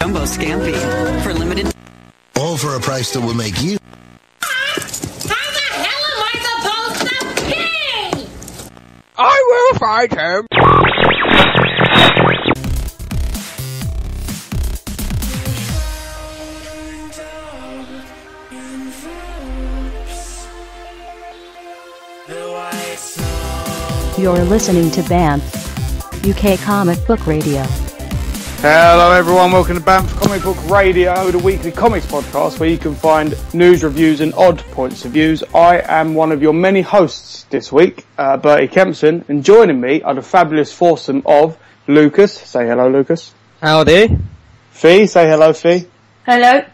Jumbo Scampi. For limited. All for a price that will make you. How the hell am I supposed to pay? I will fight him. You're listening to BAMF, UK Comic Book Radio. Hello everyone, welcome to BAMF Comic Book Radio, the weekly comics podcast where you can find news, reviews and odd points of views. I am one of your many hosts this week, uh, Bertie Kempson, and joining me are the fabulous foursome of Lucas, say hello Lucas. Howdy. Fee, say hello Fee. Hello.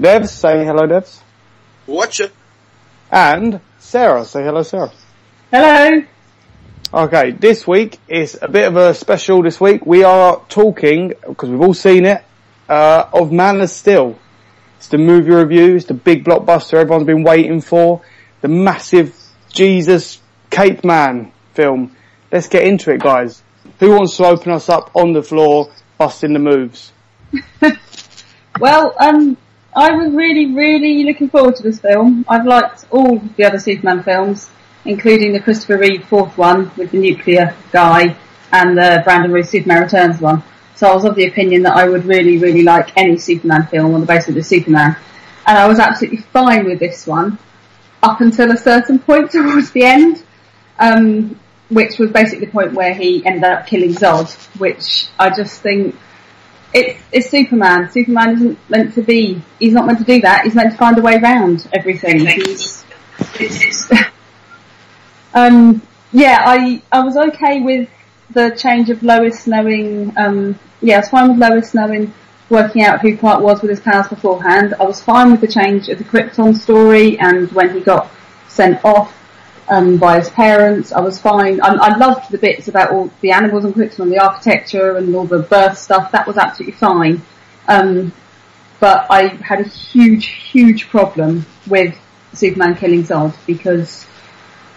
Nevs, say hello Nevs. Watcha. And Sarah, say hello Sarah. Hello. Okay, this week is a bit of a special this week. We are talking, because we've all seen it, uh, of Man of Steel. It's the movie review, it's the big blockbuster everyone's been waiting for, the massive Jesus Cape Man film. Let's get into it guys. Who wants to open us up on the floor, busting the moves? Well, um, I was really, really looking forward to this film. I've liked all the other Superman films, including the Christopher Reeve fourth one with the nuclear guy and the Brandon Routh Superman Returns one. So I was of the opinion that I would really, really like any Superman film on the basis of the Superman. And I was absolutely fine with this one up until a certain point towards the end, um, which was basically the point where he ended up killing Zod, which I just think it's, it's Superman. Superman isn't meant to be, he's not meant to do that. He's meant to find a way around everything. He's, it's, um, yeah, I, I was okay with the change of Lois knowing, um, yeah, I was fine with Lois knowing, working out who Clark was with his powers beforehand. I was fine with the change of the Krypton story and when he got sent off, um, by his parents. I was fine. I, I loved the bits about all the animals on Krypton and the architecture and all the birth stuff. That was absolutely fine. Um, but I had a huge, huge problem with Superman killing Zod because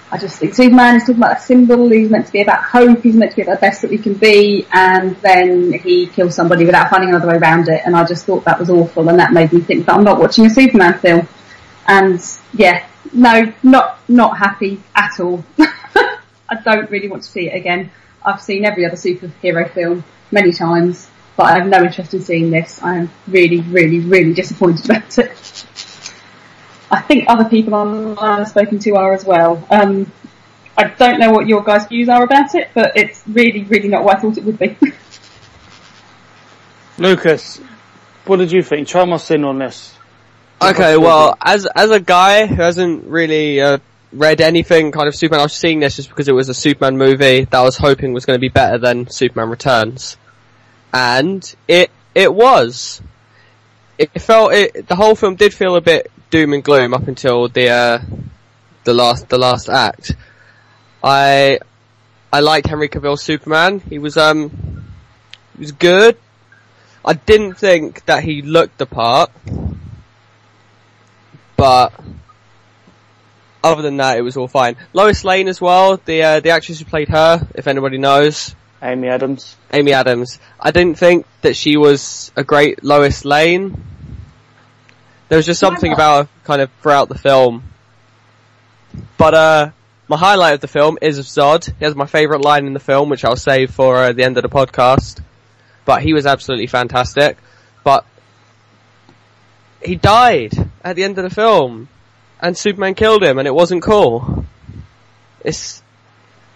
I just think Superman is talking about a symbol. He's meant to be about hope. He's meant to be the best that we can be, and then he kills somebody without finding another way around it. And I just thought that was awful, and that made me think that I'm not watching a Superman film. And yeah, no, not not happy at all. I don't really want to see it again. I've seen every other superhero film many times, but I have no interest in seeing this. I am really, really, really disappointed about it. I think other people online I've spoken to are as well. Um, I don't know what your guys' views are about it, but it's really, really not what I thought it would be. Lucas, what did you think? Try my sin on this. Okay, well, as as a guy who hasn't really uh, read anything kind of Superman, I was seeing this just because it was a Superman movie that I was hoping was going to be better than Superman Returns, and it it was. It felt it. The whole film did feel a bit doom and gloom up until the uh, the last the last act. I I liked Henry Cavill's Superman. He was um he was good. I didn't think that he looked the part, but other than that, it was all fine. Lois Lane as well, the uh, the actress who played her, if anybody knows, Amy Adams. Amy Adams. I didn't think that she was a great Lois Lane. There was just something about kind of throughout the film. But uh, my highlight of the film is of Zod. He has my favourite line in the film, which I'll save for uh, the end of the podcast. But he was absolutely fantastic. But he died at the end of the film, and Superman killed him, and it wasn't cool. It's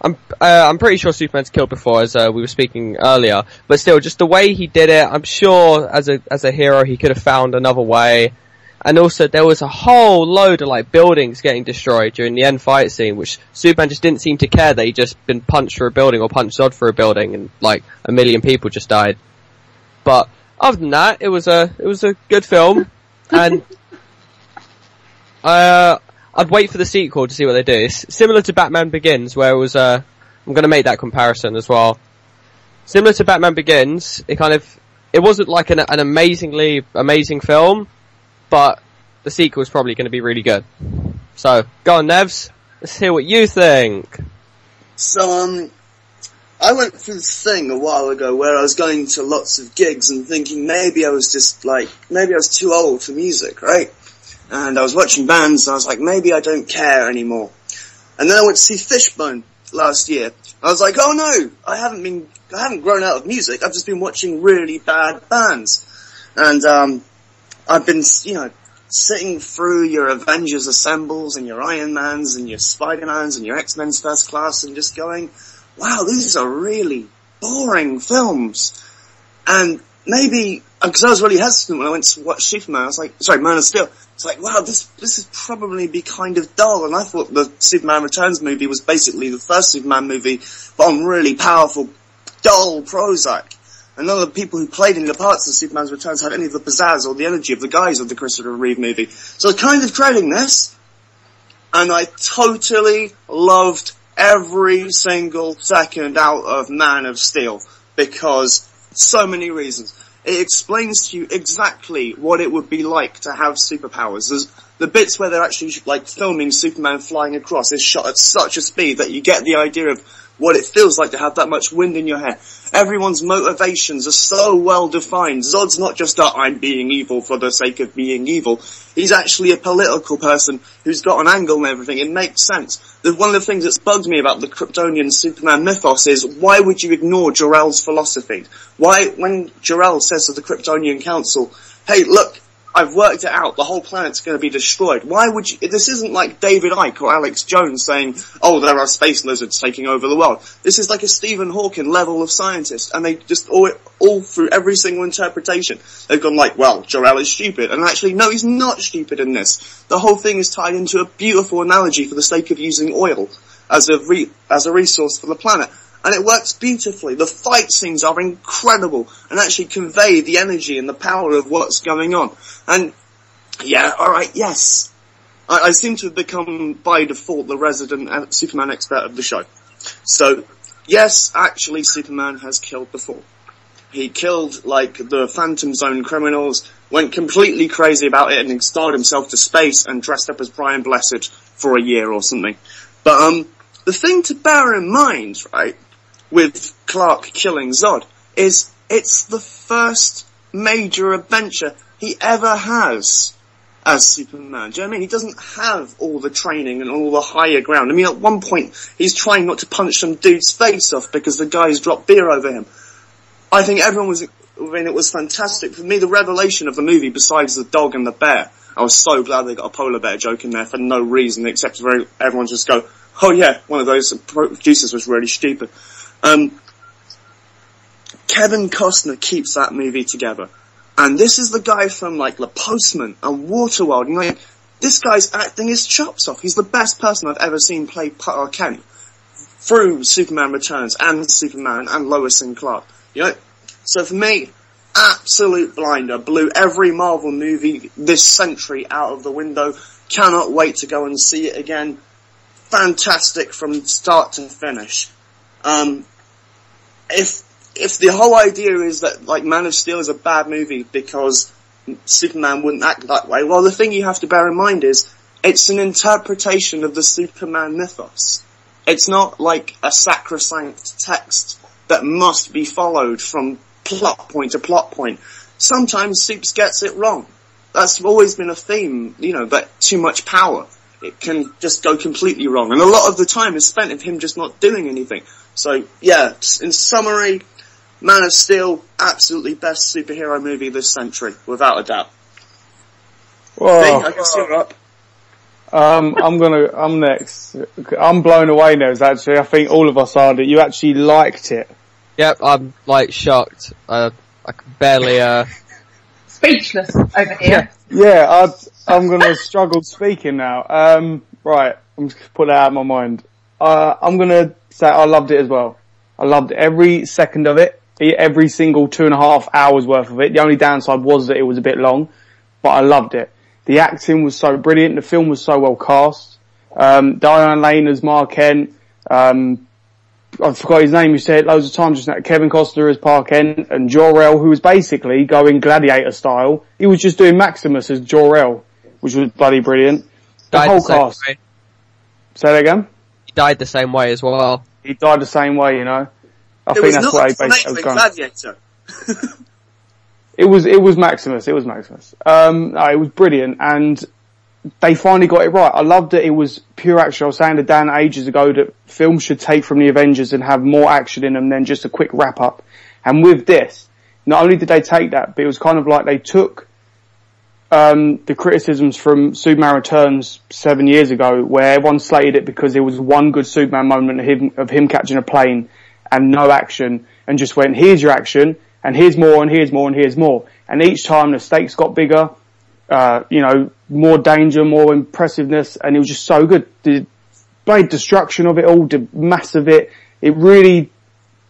I'm uh, I'm pretty sure Superman's killed before, as uh, we were speaking earlier. But still, just the way he did it, I'm sure as a as a hero he could have found another way. And also, there was a whole load of like buildings getting destroyed during the end fight scene, which Superman just didn't seem to care that he'd just been punched for a building or punched Zod for a building, and like a million people just died. But other than that, it was a it was a good film, and uh, I'd wait for the sequel to see what they do. It's similar to Batman Begins, where it was uh, I'm going to make that comparison as well. Similar to Batman Begins, it kind of it wasn't like an, an amazingly amazing film, but the sequel is probably going to be really good. So go on, Nevs. Let's hear what you think. So, um, I went through this thing a while ago where I was going to lots of gigs and thinking maybe I was just like, maybe I was too old for music, right? And I was watching bands and I was like, maybe I don't care anymore. And then I went to see Fishbone last year. I was like, oh no, I haven't been, I haven't grown out of music. I've just been watching really bad bands. And, um, I've been, you know, sitting through your Avengers Assembles and your Iron Mans and your Spider-Mans and your X-Men's First Class and just going, wow, these are really boring films. And maybe, uh, because I was really hesitant when I went to watch Superman, I was like, sorry, Man of Steel, it's like, wow, this, this is probably be kind of dull. And I thought the Superman Returns movie was basically the first Superman movie, but on really powerful, dull Prozac. And none of the people who played in the parts of Superman's Returns had any of the pizzazz or the energy of the guys of the Christopher Reeve movie. So I was kind of dreading this, and I totally loved every single second out of Man of Steel because so many reasons. It explains to you exactly what it would be like to have superpowers. There's the bits where they're actually like filming Superman flying across is shot at such a speed that you get the idea of what it feels like to have that much wind in your hair. Everyone's motivations are so well defined. Zod's not just a I'm being evil for the sake of being evil. He's actually a political person who's got an angle and everything. It makes sense. The, one of the things that's bugged me about the Kryptonian Superman mythos is why would you ignore Jor-El's philosophy? Why, when Jor-El says to the Kryptonian Council, hey look, I've worked it out. The whole planet's going to be destroyed. Why would you? This isn't like David Icke or Alex Jones saying, "Oh, there are space lizards taking over the world." This is like a Stephen Hawking level of scientist, and they just all, all through every single interpretation, they've gone like, "Well, Jor-El is stupid," and actually, no, he's not stupid in this. The whole thing is tied into a beautiful analogy for the sake of using oil as a re- as a resource for the planet and it works beautifully. The fight scenes are incredible and actually convey the energy and the power of what's going on. And yeah, alright, yes. I, I, seem to have become by default the resident uh, Superman expert of the show. So, yes, actually Superman has killed before. He killed like the Phantom Zone criminals, went completely crazy about it and installed himself to space and dressed up as Brian Blessed for a year or something. But um, the thing to bear in mind, right, with Clark killing Zod is it's the first major adventure he ever has as Superman. Do you know what I mean? He doesn't have all the training and all the higher ground. I mean, at one point, he's trying not to punch some dude's face off because the guy's dropped beer over him. I think everyone was, I mean, it was fantastic. For me, the revelation of the movie, besides the dog and the bear, I was so glad they got a polar bear joke in there for no reason except for everyone just go, oh yeah, one of those producers was really stupid. Um, Kevin Costner keeps that movie together. And this is the guy from like The Postman and Waterworld. You know, this guy's acting his chops off. He's the best person I've ever seen play Clark Kent through Superman Returns and Superman and Lois and Clark. You know, so for me, absolute blinder. Blew every Marvel movie this century out of the window. Cannot wait to go and see it again. Fantastic from start to finish. Um, if if the whole idea is that like Man of Steel is a bad movie because Superman wouldn't act that way, well, the thing you have to bear in mind is it's an interpretation of the Superman mythos. It's not like a sacrosanct text that must be followed from plot point to plot point. Sometimes Supes gets it wrong. That's always been a theme, you know, that too much power. It can just go completely wrong. And a lot of the time is spent of him just not doing anything. So yeah, in summary, Man of Steel, absolutely best superhero movie this century, without a doubt. Whoa. I guess you're up. Um, I'm gonna, I'm next. I'm blown away, Nez, actually. I think all of us are that you actually liked it. Yep, I'm like shocked. Uh, I can barely, uh, Speechless over here. Yeah, i am gonna struggle speaking now. Um, right, I'm just gonna put that out of my mind. Uh, I'm gonna say I loved it as well. I loved every second of it, every single two and a half hours worth of it. The only downside was that it was a bit long, but I loved it. The acting was so brilliant. The film was so well cast. Um, Diane Lane as Ma Kent. Um, I forgot his name. You said it loads of times just now. Kevin Costner as Pa Kent and Jor-El, who was basically going gladiator style. He was just doing Maximus as Jor-El, which was bloody brilliant. The died whole the cast. way. Say that again? He died the same way as well. He died the same way, you know. I It think was that's not what a basically was going. Gladiator. It was it was Maximus. It was Maximus. Um, no, it was brilliant, and they finally got it right. I loved it. It was pure action. I was saying to Dan ages ago that films should take from the Avengers and have more action in them than just a quick wrap up. And with this, not only did they take that, but it was kind of like they took um, the criticisms from Superman Returns seven years ago, where everyone slated it because there was one good Superman moment of him, of him catching a plane and no action, and just went, "Here's your action, and here's more, and here's more, and here's more." And each time the stakes got bigger, uh, you know, more danger, more impressiveness, and it was just so good. The blade destruction of it all, the mass of it, it really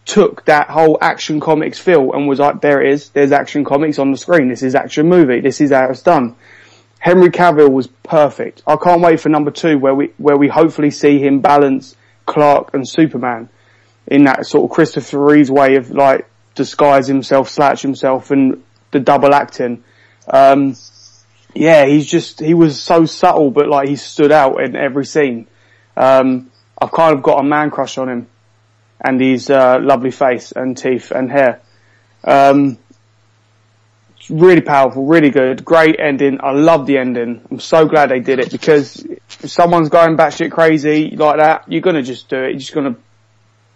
took that whole action comics feel and was like, there it is, there's action comics on the screen, this is action movie, this is how it's done. Henry Cavill was perfect. I can't wait for number two where we, where we hopefully see him balance Clark and Superman in that sort of Christopher Reeve's way of like disguise himself, slouch himself and the double acting. Um, yeah, he's just, he was so subtle, but like he stood out in every scene. Um, I've kind of got a man crush on him and his, uh, lovely face and teeth and hair. Um, really powerful, really good, great ending. I love the ending. I'm so glad they did it because if someone's going batshit crazy like that, you're gonna just do it. You're just gonna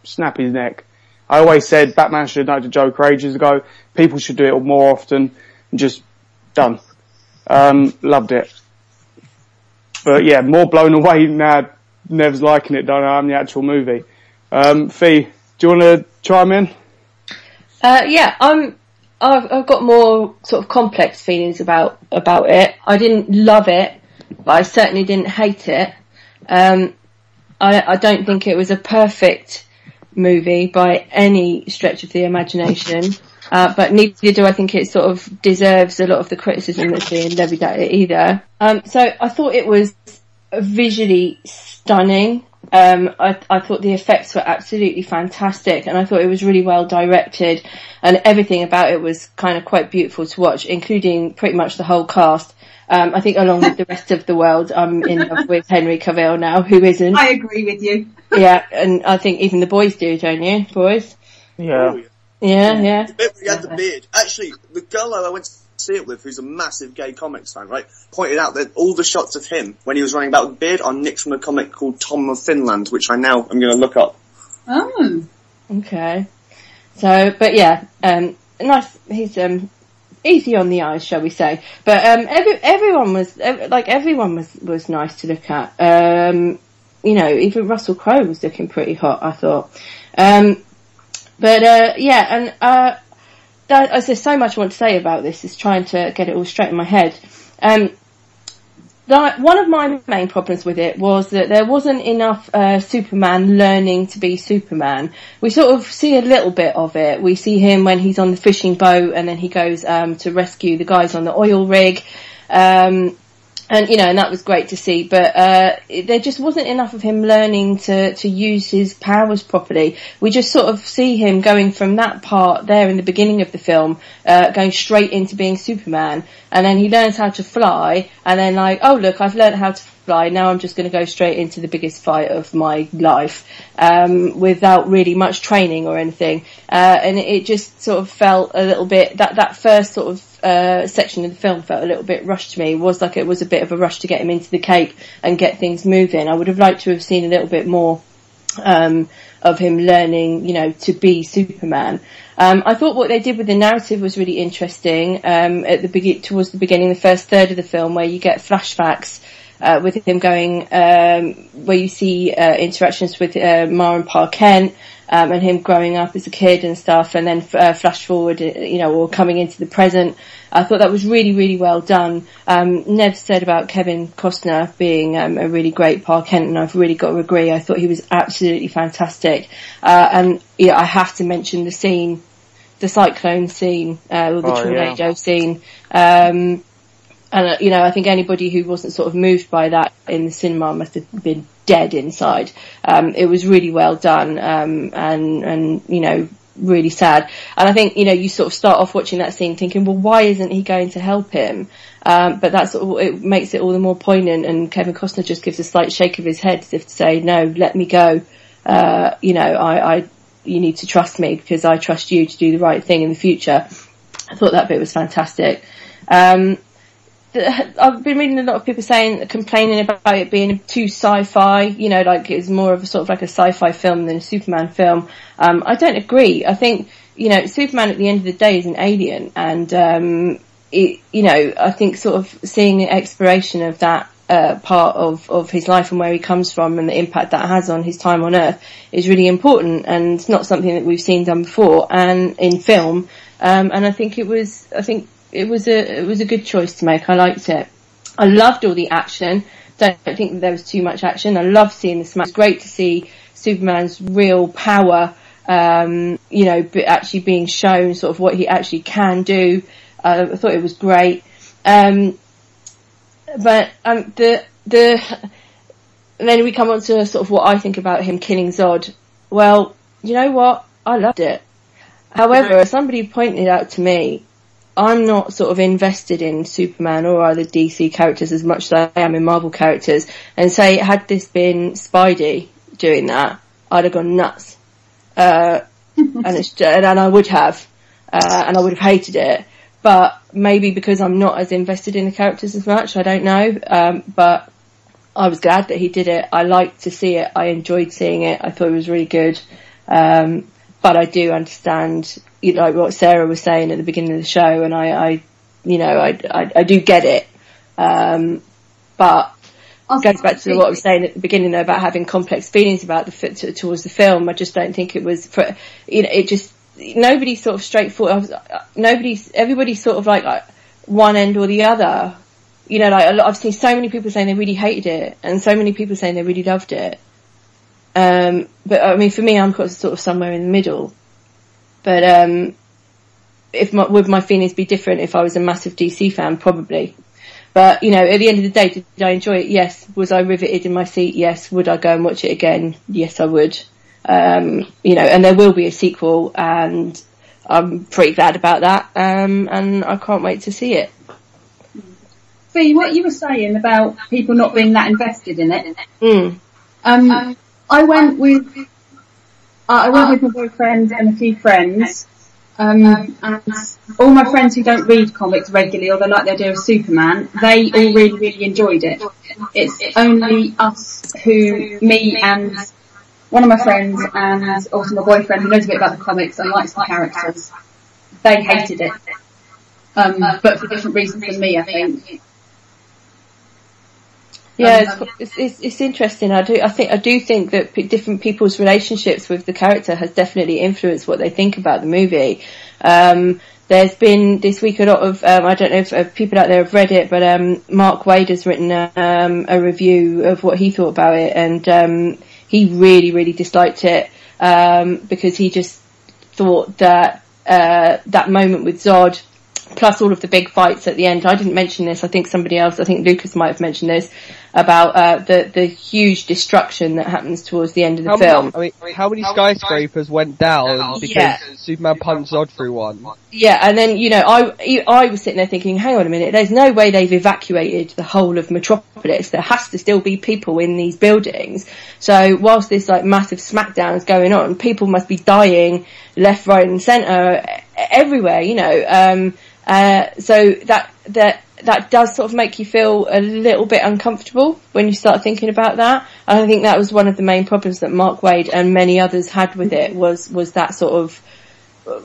snap his neck. I always said Batman should known to Joker ages ago. People should do it more often. And just done. Um, loved it. But yeah, more blown away now. Nev's liking it than I am the actual movie. Um, Fee, do you want to chime in? Uh, yeah, I'm. I've, I've got more sort of complex feelings about about it. I didn't love it, but I certainly didn't hate it. Um, I, I don't think it was a perfect movie by any stretch of the imagination. Uh, but neither do I think it sort of deserves a lot of the criticism that's being levied at it either. Um, so I thought it was visually stunning. Um, I, I thought the effects were absolutely fantastic and I thought it was really well directed and everything about it was kind of quite beautiful to watch, including pretty much the whole cast. Um, I think along with the rest of the world, I'm in love with Henry Cavill now, who isn't. I agree with you. Yeah, and I think even the boys do, don't you, boys? Yeah. Yeah, yeah. The bit where he had the beard. Actually, the girl I went to see it with, who's a massive gay comics fan, right, pointed out that all the shots of him when he was running about with beard are nicked from a comic called Tom of Finland, which I now am going to look up. Oh. Okay. So, but yeah, um, nice. He's um, easy on the eyes, shall we say? But um, every, everyone was ev- like everyone was was nice to look at. Um, you know, even Russell Crowe was looking pretty hot. I thought. Um, but uh, yeah, and uh, that, uh, there's so much I want to say about this. Is trying to get it all straight in my head. Um, that one of my main problems with it was that there wasn't enough uh, Superman learning to be Superman. We sort of see a little bit of it. We see him when he's on the fishing boat, and then he goes um, to rescue the guys on the oil rig. Um, and you know, and that was great to see. But uh, there just wasn't enough of him learning to to use his powers properly. We just sort of see him going from that part there in the beginning of the film, uh, going straight into being Superman, and then he learns how to fly, and then like, oh look, I've learned how to fly. Now I'm just going to go straight into the biggest fight of my life, um, without really much training or anything. Uh, and it just sort of felt a little bit that that first sort of uh, section of the film felt a little bit rushed to me. It was like it was a bit of a rush to get him into the cape and get things moving. I would have liked to have seen a little bit more um, of him learning, you know, to be Superman. Um, I thought what they did with the narrative was really interesting. Um, at the begin towards the beginning, the first third of the film, where you get flashbacks uh, with him going, um, where you see uh, interactions with uh, Ma and Pa Kent, um, and him growing up as a kid and stuff, and then uh, flash forward, uh, you know, or coming into the present. I thought that was really, really well done. Um, Nev said about Kevin Costner being um, a really great Pa Kent, and I've really got to agree. I thought he was absolutely fantastic. Uh, and yeah, I have to mention the scene, the cyclone scene, uh, or the Oh, yeah. tornado scene. Um, and uh, you know, I think anybody who wasn't sort of moved by that in the cinema must have been dead inside. Um, it was really well done, um, and and you know, really sad. And I think you know, you sort of start off watching that scene thinking, well, why isn't he going to help him? Um, but that's sort of, it makes it all the more poignant. And Kevin Costner just gives a slight shake of his head as if to say, no, let me go. Uh, you know, I, I you need to trust me because I trust you to do the right thing in the future. I thought that bit was fantastic. Um, I've been reading a lot of people saying, complaining about it being too sci-fi, you know, like it's more of a sort of like a sci-fi film than a Superman film. Um, I don't agree. I think, you know, Superman at the end of the day is an alien and, um, it, you know, I think sort of seeing an exploration of that uh, part of, of his life and where he comes from and the impact that has on his time on Earth is really important and it's not something that we've seen done before and in film. Um, and I think it was, I think it was a, it was a good choice to make. I liked it. I loved all the action. Don't think that there was too much action. I love seeing the smash. It's great to see Superman's real power, um, you know, actually being shown sort of what he actually can do. Uh, I thought it was great. Um, but um, the the and then we come on to sort of what I think about him killing Zod. Well, you know what? I loved it. However, somebody pointed out to me, I'm not sort of invested in Superman or other DC characters as much as I am in Marvel characters. And say, had this been Spidey doing that, I'd have gone nuts. Uh, and it's, and I would have, uh, and I would have hated it. But maybe because I'm not as invested in the characters as much, I don't know. Um, but I was glad that he did it. I liked to see it. I enjoyed seeing it. I thought it was really good. Um, but I do understand, you know, what Sarah was saying at the beginning of the show, and I, I you know, I, I, I do get it. Um, but it goes back to what I was saying at the beginning though about having complex feelings about the towards the film. I just don't think it was for, you know, it just, nobody sort of straightforward, nobody, everybody sort of like, like one end or the other. You know, like I've seen so many people saying they really hated it and so many people saying they really loved it. Um, but I mean, for me, I'm sort of somewhere in the middle. But um, if my, would my feelings be different if I was a massive DC fan? Probably. But you know, at the end of the day, did I enjoy it? Yes. Was I riveted in my seat? Yes. Would I go and watch it again? Yes, I would. Um, you know, and there will be a sequel, and I'm pretty glad about that. Um, and I can't wait to see it. See what you were saying about people not being that invested in it. Mm. Um, I went with uh, I went with my boyfriend and a few friends. Um, and all my friends who don't read comics regularly or they like the idea of Superman, they all really, really enjoyed it. It's only us who, me and one of my friends and also my boyfriend who knows a bit about the comics and likes the characters, they hated it. Um, but for different reasons than me, I think. Yeah, it's, it's, it's interesting. I do, I think, I do think that p- different people's relationships with the character has definitely influenced what they think about the movie. Um, there's been this week a lot of, um, I don't know if uh, people out there have read it, but um, Mark Waid has written a, um, a review of what he thought about it, and um, he really, really disliked it um, because he just thought that uh, that moment with Zod plus all of the big fights at the end. I didn't mention this. I think somebody else, I think Lucas might have mentioned this about uh, the the huge destruction that happens towards the end of the How film. many, I mean, how many skyscrapers went down because Yeah. Superman punched Zod through one? Yeah, and then you know, I I was sitting there thinking, hang on a minute, there's no way they've evacuated the whole of Metropolis. There has to still be people in these buildings. So whilst this like massive smackdown is going on, people must be dying left, right, and centre everywhere. You know, um, uh, so that that that does sort of make you feel a little bit uncomfortable when you start thinking about that. And I think that was one of the main problems that Mark Waid and many others had with it was was that sort of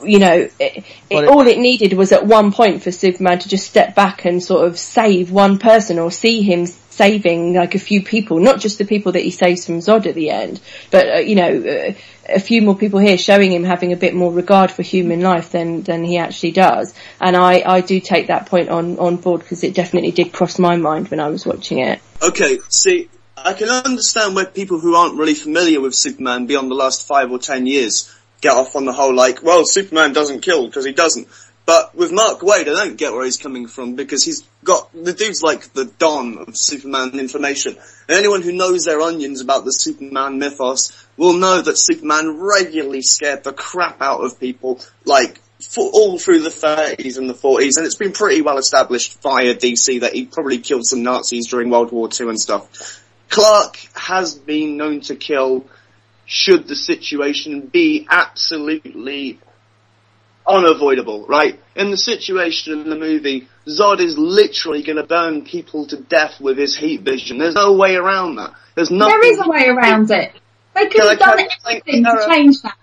you know, it, it, it- all it needed was at one point for Superman to just step back and sort of save one person or see him saving like a few people, not just the people that he saves from Zod at the end, but uh, you know, uh, a few more people here showing him having a bit more regard for human life than than he actually does. And I I do take that point on on board because it definitely did cross my mind when I was watching it. Okay, see, I can understand where people who aren't really familiar with Superman beyond the last five or ten years get off on the whole like, well, Superman doesn't kill because he doesn't. But with Mark Waid, I don't get where he's coming from because he's got, the dude's like the Don of Superman information. And anyone who knows their onions about the Superman mythos will know that Superman regularly scared the crap out of people, like, all through the 30s and the 40s, and it's been pretty well established via DC that he probably killed some Nazis during World War II and stuff. Clark has been known to kill should the situation be absolutely unavoidable, right? In the situation in the movie, Zod is literally going to burn people to death with his heat vision. There's no way around that. There's nothing. There is a way around it. They could have done anything to change that.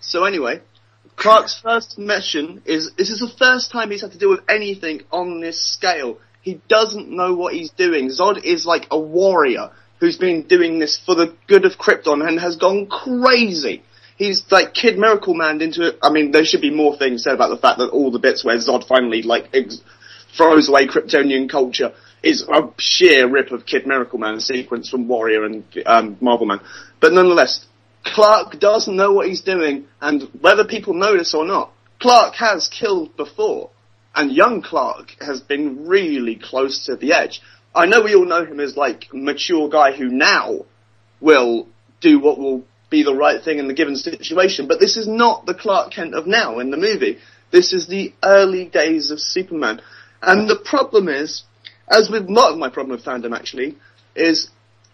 So anyway, Clark's first mission is this is the first time he's had to deal with anything on this scale. He doesn't know what he's doing. Zod is like a warrior who's been doing this for the good of Krypton and has gone crazy. He's like Kid Miracleman into it. I mean, there should be more things said about the fact that all the bits where Zod finally like ex- throws away Kryptonian culture is a sheer rip of Kid Miracleman sequence from Warrior and um, Marvelman. But nonetheless, Clark does know what he's doing, and whether people notice or not, Clark has killed before, and young Clark has been really close to the edge. I know we all know him as like mature guy who now will do what will be the right thing in the given situation, but this is not the Clark Kent of now in the movie. This is the early days of Superman. And the problem is, as with a lot of my problem with fandom actually, is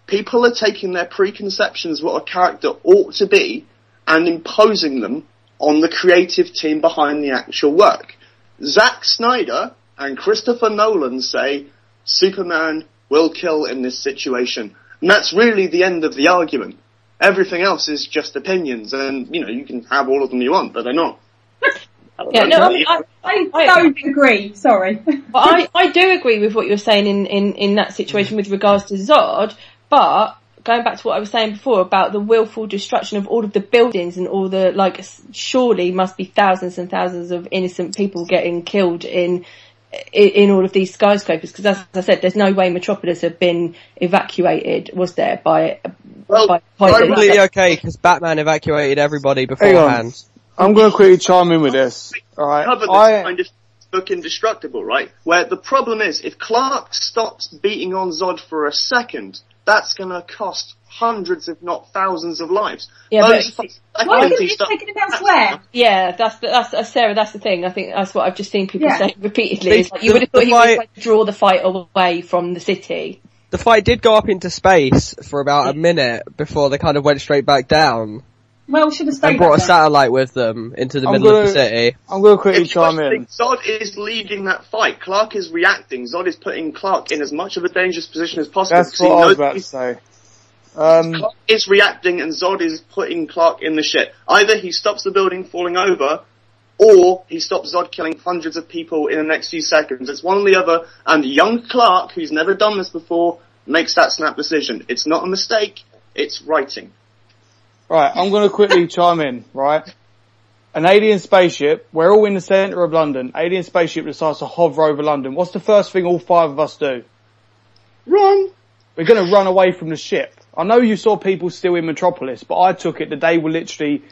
people are taking their preconceptions what a character ought to be and imposing them on the creative team behind the actual work. Zack Snyder and Christopher Nolan say Superman will kill in this situation. And that's really the end of the argument. Everything else is just opinions and, you know, you can have all of them you want, but they're not. Yeah, no, I mean, I, I I- don't agree, sorry. But I, I do agree with what you're saying in, in, in that situation with regards to Zod, but going back to what I was saying before about the willful destruction of all of the buildings and all the, like, surely must be thousands and thousands of innocent people getting killed in, in, in all of these skyscrapers, because as I said, there's no way Metropolis have been evacuated, was there, by, Well, by Completely okay, because Batman evacuated everybody Hang on. beforehand. I'm going to quickly chime in with this. Alright, cover this I, kind of book Indestructible, right? Where the problem is, if Clark stops beating on Zod for a second, that's going to cost hundreds, if not thousands, of lives. Yeah, Those but- f- Why seconds couldn't he you stops- take it elsewhere? Yeah, that's the, that's uh, Sarah. That's the thing. I think that's what I've just seen people Yeah. say repeatedly. The- It's like you would have thought he would fight- like, draw the fight away from the city. The fight did go up into space for about a minute before they kind of went straight back down Well, should have stayed and brought a back satellite with them into the I'm middle of the city. I'm going to quickly It's chime in. Zod is leading that fight. Clark is reacting. Zod is putting Clark in as much of a dangerous position as possible. That's 'cause he what I was knows about to say. Um, Clark is reacting and Zod is putting Clark in the shit. Either he stops the building falling over, or he stops Zod killing hundreds of people in the next few seconds. It's one or the other, and young Clark, who's never done this before, makes that snap decision. It's not a mistake, it's writing. Right, I'm going to quickly chime in, right? An alien spaceship, we're all in the centre of London, alien spaceship decides to hover over London. What's the first thing all five of us do? Run! We're going to run away from the ship. I know you saw people still in Metropolis, but I took it that they were literally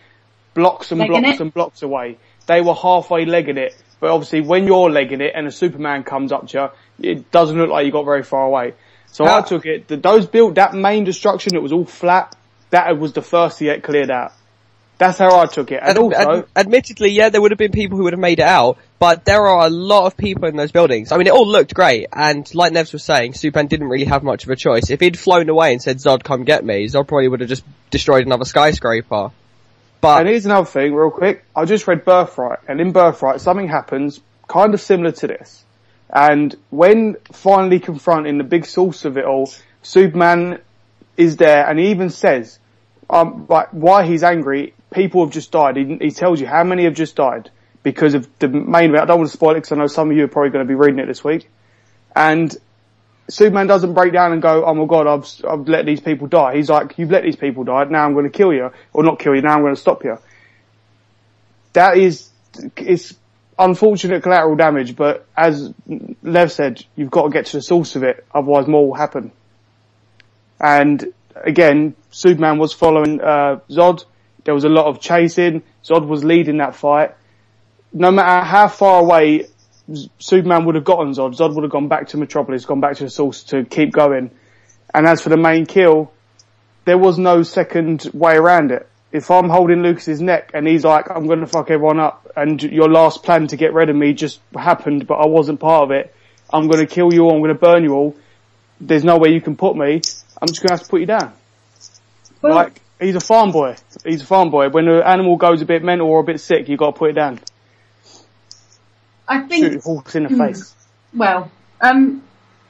blocks and Legging blocks it? and blocks away. They were halfway legging it, but obviously when you're legging it and a Superman comes up to you, it doesn't look like you got very far away. So I took it that those built that main destruction it was all flat, that was the first to get cleared out. That's how I took it. And also, ad- admittedly, yeah, there would have been people who would have made it out, but there are a lot of people in those buildings. I mean, it all looked great, and like Nevs was saying, Superman didn't really have much of a choice. If he'd flown away and said, Zod, come get me, Zod probably would have just destroyed another skyscraper. But, And here's another thing, real quick. I just read Birthright, and in Birthright, something happens kind of similar to this. And when finally confronting the big source of it all, Superman is there, and he even says, um, like, why he's angry. People have just died. He, he tells you how many have just died because of the main event. I don't want to spoil it because I know some of you are probably going to be reading it this week. And Superman doesn't break down and go, oh my god, I've, I've let these people die. He's like, you've let these people die, now I'm going to kill you. Or not kill you, now I'm going to stop you. That is, it's unfortunate collateral damage, but as Nev said, you've got to get to the source of it, otherwise more will happen. And again, Superman was following, uh, Zod. There was a lot of chasing. Zod was leading that fight. No matter how far away Superman would have gotten Zod, Zod would have gone back to Metropolis, gone back to the source to keep going. And as for the main kill, there was no second way around it. If I'm holding Lucas's neck and he's like, I'm gonna fuck everyone up and your last plan to get rid of me just happened, but I wasn't part of it, I'm gonna kill you all, I'm gonna burn you all, there's no way you can put me, I'm just gonna have to put you down. Well- like he's a farm boy. He's a farm boy. When an animal goes a bit mental or a bit sick, you've got to put it down. I think Shoot horse in the face. Well, um,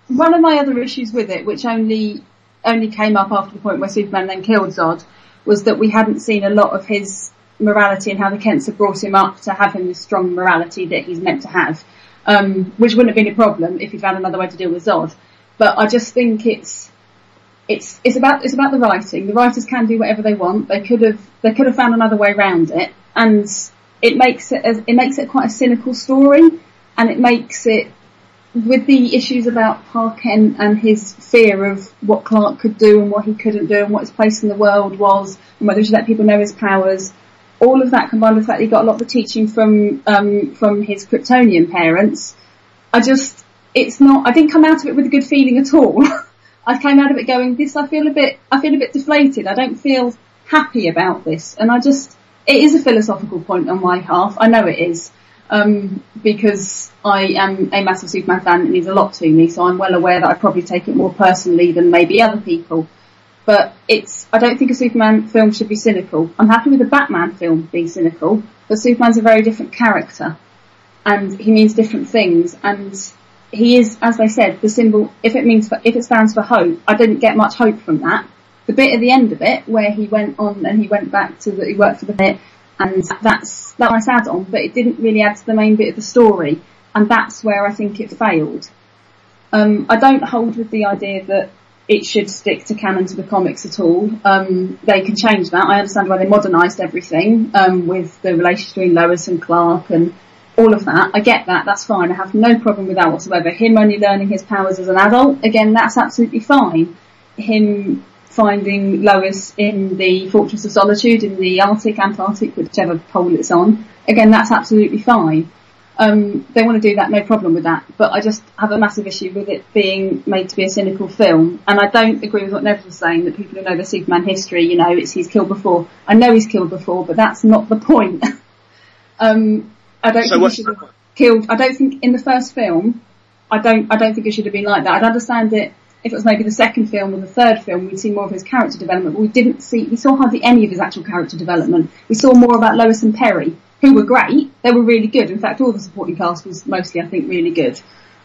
one of my other issues with it, which only only came up after the point where Superman then killed Zod, was that we hadn't seen a lot of his morality and how the Kents had brought him up to have him the strong morality that he's meant to have, um, which wouldn't have been a problem if he found another way to deal with Zod. But I just think it's it's it's about it's about the writing. The writers can do whatever they want. They could have they could have found another way around it, and it makes it as, it makes it quite a cynical story, and it makes it with the issues about Pa Kent and his fear of what Clark could do and what he couldn't do and what his place in the world was and whether he should let people know his powers. All of that combined with the fact that he got a lot of the teaching from um, from his Kryptonian parents. I just it's not I didn't come out of it with a good feeling at all. I came out of it going, this I feel a bit I feel a bit deflated. I don't feel happy about this and I just it is a philosophical point on my half. I know it is um, because I am a massive Superman fan and means a lot to me, so I'm well aware that I probably take it more personally than maybe other people. But it's, I don't think a Superman film should be cynical. I'm happy with a Batman film being cynical, but Superman's a very different character. And he means different things, and he is, as they said, the symbol, if it means, for, if it stands for hope, I didn't get much hope from that. The bit at the end of it, where he went on and he went back to that he worked for the pit, and that's that nice add on, but it didn't really add to the main bit of the story, and that's where I think it failed. Um, I don't hold with the idea that it should stick to canon to the comics at all. Um, they can change that. I understand why they modernised everything um, with the relationship between Lois and Clark and all of that. I get that. That's fine. I have no problem with that whatsoever. Him only learning his powers as an adult, again, that's absolutely fine. Him finding Lois in the Fortress of Solitude in the Arctic, Antarctic, whichever pole it's on. Again, that's absolutely fine. Um, they want to do that, no problem with that. But I just have a massive issue with it being made to be a cynical film. And I don't agree with what Nev was saying, that people who know the Superman history, you know, it's he's killed before. I know he's killed before, but that's not the point. um, I don't So think what's he should have killed, I don't think in the first film, I don't, I don't think it should have been like that. I'd understand it if it was maybe the second film or the third film, we'd see more of his character development, but we didn't see, we saw hardly any of his actual character development. We saw more about Lois and Perry, who were great. They were really good. In fact, all the supporting cast was mostly, I think, really good.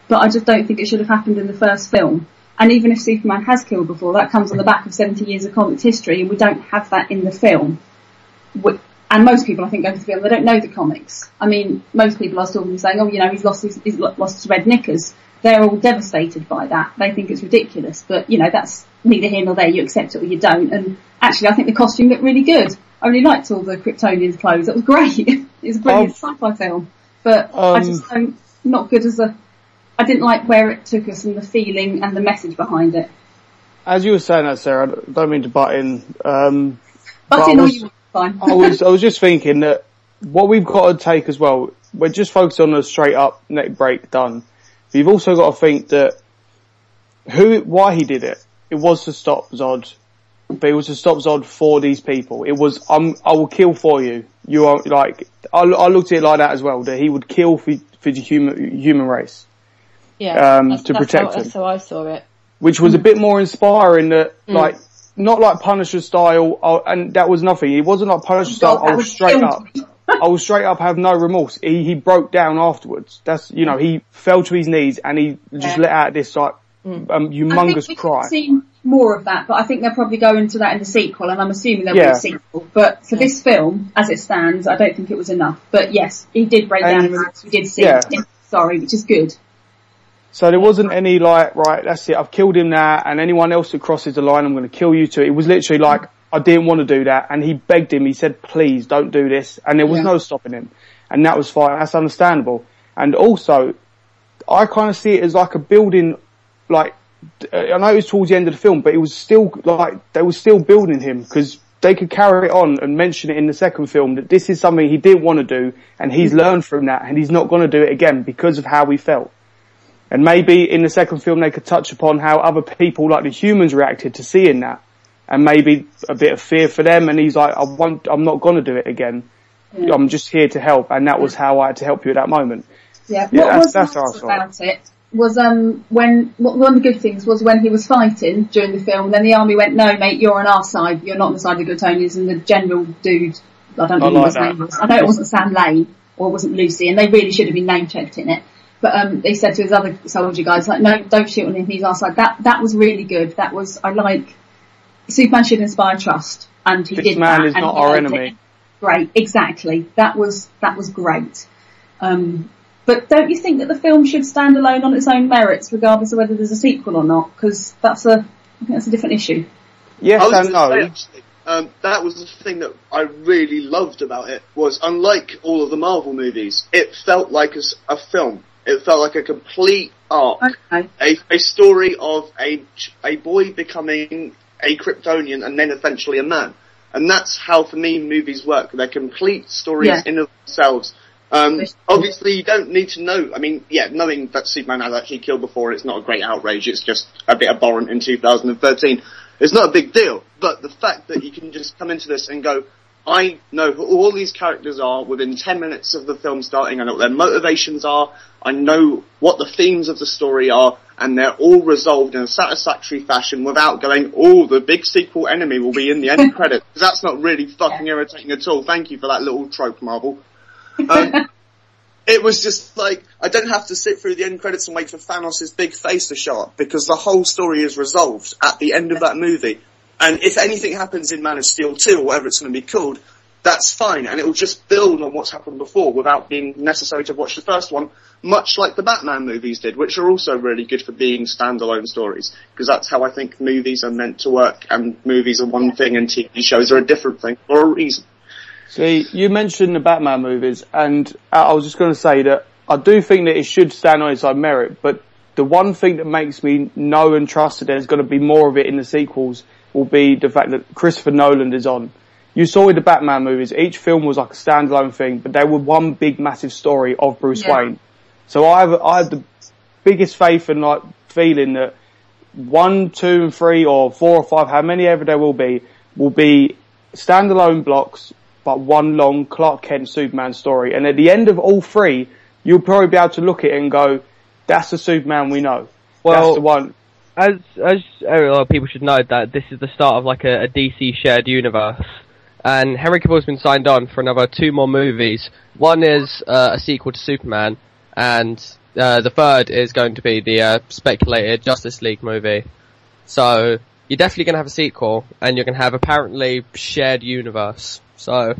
But I just don't think it should have happened in the first film. And even if Superman has killed before, that comes on the back of 70 years of comics history, and we don't have that in the film. And most people, I think, go to the film, they don't know the comics. I mean, most people are still be saying, oh, you know, he's lost his, he's lost his red knickers. They're all devastated by that. They think it's ridiculous. But, you know, that's neither here nor there. You accept it or you don't. And actually, I think the costume looked really good. I really liked all the Kryptonians' clothes. It was great. it was a brilliant sci-fi film. But I Um, just don't, not good as a, I didn't like where it took us and the feeling and the message behind it. As you were saying that, Sarah, I don't mean to butt in. Um, But But I in all was- you fine. I was I was just thinking that what we've got to take as well. We're just focused on a straight up neck break done. But you've also got to think that who why he did it. It was to stop Zod, but it was to stop Zod for these people. It was um I will kill for you. You are like I, I looked at it like that as well. That he would kill for for the human human race, Yeah, Um, that's, to that's protect how, him. That's how I saw it. which was a bit more inspiring. That Mm. like not like Punisher style, uh, and that was nothing. It wasn't like Punisher style. I was straight up. I was straight up have no remorse. He he broke down afterwards. That's you know he fell to his knees and he just Yeah. let out this like um, I humongous think cry. could see more of that, but I think they'll probably go into that in the sequel, and I'm assuming there'll Yeah. be a sequel. But for this film, as it stands, I don't think it was enough. But yes, he did break down And-. We did see yeah. Sorry, which is good. So there wasn't any like right, that's it. I've killed him now, and anyone else that crosses the line, I'm going to kill you too. It was literally like I didn't want to do that, and he begged him. He said, "Please don't do this," and there was Yeah. no stopping him, and that was fine. That's understandable. And also, I kind of see it as like a building, like uh, I know it was towards the end of the film, but it was still like they were still building him because they could carry it on and mention it in the second film that this is something he didn't want to do, and he's mm. learned from that, and he's not going to do it again because of how he felt. And maybe in the second film they could touch upon how other people, like the humans, reacted to seeing that, and maybe a bit of fear for them. And he's like, "I want, I'm not going to do it again. I'm just here to help." And that was how I had to help you at that moment. Yeah. Yeah, what that's- was that's nice how I saw it. about it was um when one one of the good things was when he was fighting during the film. Then the army went, "No, mate, you're on our side. You're not on the side of the Kryptonians." And the general dude, I don't know I like his that. name was. I know it wasn't Sam Lane or it wasn't Lucy, and they really should have been name checked in it. But um, they said to his other soldier guys, like, "No, don't shoot on him. He's our side." That that was really good. That was I like. Superman should inspire trust, and he This did man that. is not our earned it. enemy. Great, exactly. That was that was great. Um, but don't you think that the film should stand alone on its own merits, regardless of whether there's a sequel or not? Because that's a, I think that's a different issue. Yes I was and no. say, actually, um, that was the thing that I really loved about it was unlike all of the Marvel movies, it felt like a film. It felt like a complete arc, Okay. a, a story of a a boy becoming a Kryptonian and then essentially a man. And that's how, for me, movies work. They're complete stories Yeah. in of themselves. Um, obviously, you don't need to know. I mean, yeah, knowing that Superman has actually killed before, it's not a great outrage. It's just a bit abhorrent in 2013. It's not a big deal. But the fact that you can just come into this and go, I know who all these characters are within 10 minutes of the film starting. I know what their motivations are. I know what the themes of the story are. And they're all resolved in a satisfactory fashion without going, oh, the big sequel enemy will be in the end credits. 'Cause that's not really fucking irritating at all. Thank you for that little trope, Marvel. Um, it was just like I don't have to sit through the end credits and wait for Thanos' big face to show up because the whole story is resolved at the end of that movie. And if anything happens in Man of Steel 2 or whatever it's going to be called, that's fine, and it will just build on what's happened before without being necessary to watch the first one, much like the Batman movies did, which are also really good for being standalone stories, because that's how I think movies are meant to work, and movies are one thing and TV shows are a different thing, for a reason. See, you mentioned the Batman movies, and I was just going to say that I do think that it should stand on its own merit, but the one thing that makes me know and trust that there's going to be more of it in the sequels will be the fact that Christopher Nolan is on. You saw with the Batman movies, each film was like a standalone thing, but they were one big massive story of Bruce Yeah. Wayne. So I have, I have the biggest faith and like feeling that one, two and three or four or five, how many ever there will be, will be standalone blocks, but one long Clark Kent Superman story. And at the end of all three, you'll probably be able to look at it and go, that's the Superman we know. Well, that's the one. As as a lot of people should know that this is the start of like a, a DC shared universe, and Henry Cavill's been signed on for another two more movies. One is uh, a sequel to Superman, and uh, the third is going to be the uh, speculated Justice League movie. So you're definitely going to have a sequel, and you're going to have apparently shared universe. So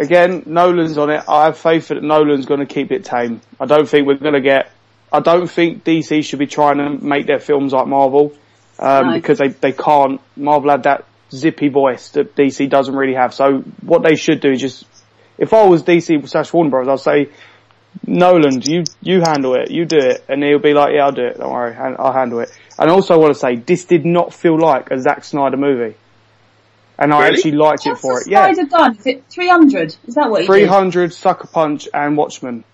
Again, Nolan's on it. I have faith that Nolan's going to keep it tame. I don't think we're going to get. I don't think DC should be trying to make their films like Marvel um, No. because they they can't. Marvel had that zippy voice that DC doesn't really have. So what they should do is just. If I was DC slash Warner Bros, I'd say, Nolan, you you handle it, you do it, and he'll be like, yeah, I'll do it. Don't worry, I'll handle it. And also, I want to say, this did not feel like a Zack Snyder movie, and I actually liked it for the it. Yeah, Spider done? Is it 300? Is that what he did? 300, Sucker Punch, and Watchmen.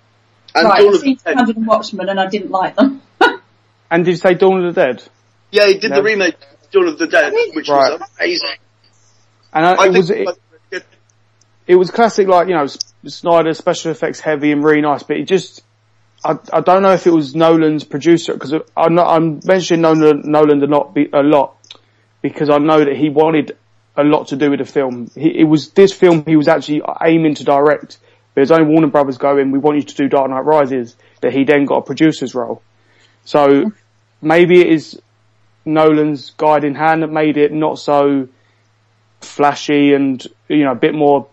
And Right, Dawn I've of seen the Dead. 300 and Watchmen and I didn't like them. And did you say Dawn of the Dead? Yeah, he did No. the remake of Dawn of the Dead, Really? which Right. was amazing. And I, I it was it it, was it was classic, like you know, S- Snyder special effects heavy and really nice, but it just. I, I don't know if it was Nolan's producer because I'm, I'm mentioning Nolan, Nolan a lot, a lot because I know that he wanted a lot to do with the film. He, it was this film he was actually aiming to direct, but it was only Warner Brothers going, "We want you to do Dark Knight Rises." That he then got a producer's role. So maybe it is Nolan's guiding hand that made it not so flashy and you know a bit more.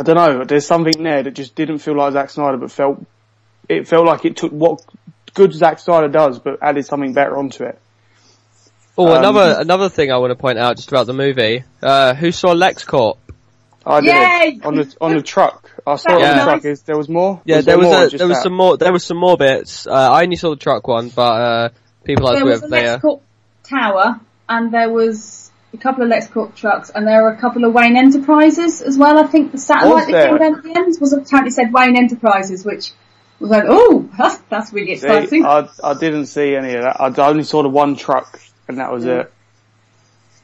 I don't know. There's something there that just didn't feel like Zack Snyder, but felt it felt like it took what good Zack Snyder does, but added something better onto it. Oh, Um, another another thing I want to point out just about the movie. Uh, who saw LexCorp? I did Yay! on the on the truck. I saw Yeah. the truck. Is there was more? Yeah, Was there was more a, there was that? some more there was some more bits. Uh, I only saw the truck one, but uh, people I was there was with a. Uh, LexCorp tower and there was a couple of LexCorp trucks and there were a couple of Wayne Enterprises as well. I think the satellite that came there? down at the end was apparently said Wayne Enterprises, which was like, oh, that's, that's really See, exciting. I I didn't see any of that. I only saw the one truck, and that was it.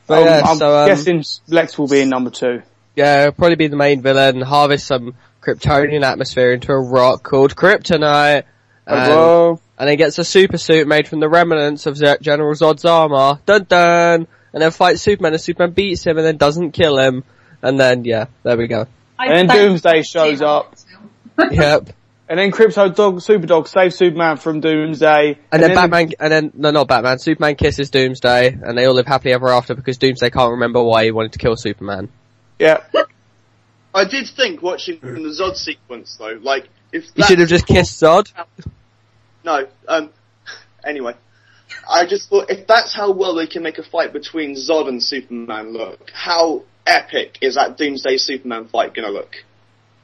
but Um, yeah, I'm so um, guessing Lex will be in number two. yeah, probably be the main villain. Harvest some Kryptonian atmosphere into a rock called Kryptonite. And, Well, and then gets a super suit made from the remnants of General Zod's armor. Dun dun! And then fights Superman, and Superman beats him, and then doesn't kill him. And then, yeah, there we go. I And then Doomsday shows up. Yep. And then Krypto Dog, Superdog saves Superman from Doomsday. And, then, Batman, and then, no, not Batman, Superman kisses Doomsday, and they all live happily ever after because Doomsday can't remember why he wanted to kill Superman. Yeah. I did think watching the Zod sequence though, like if You should have just kissed Zod. No, um, anyway, I just thought if that's how well they can make a fight between Zod and Superman look, how epic is that Doomsday Superman fight gonna look?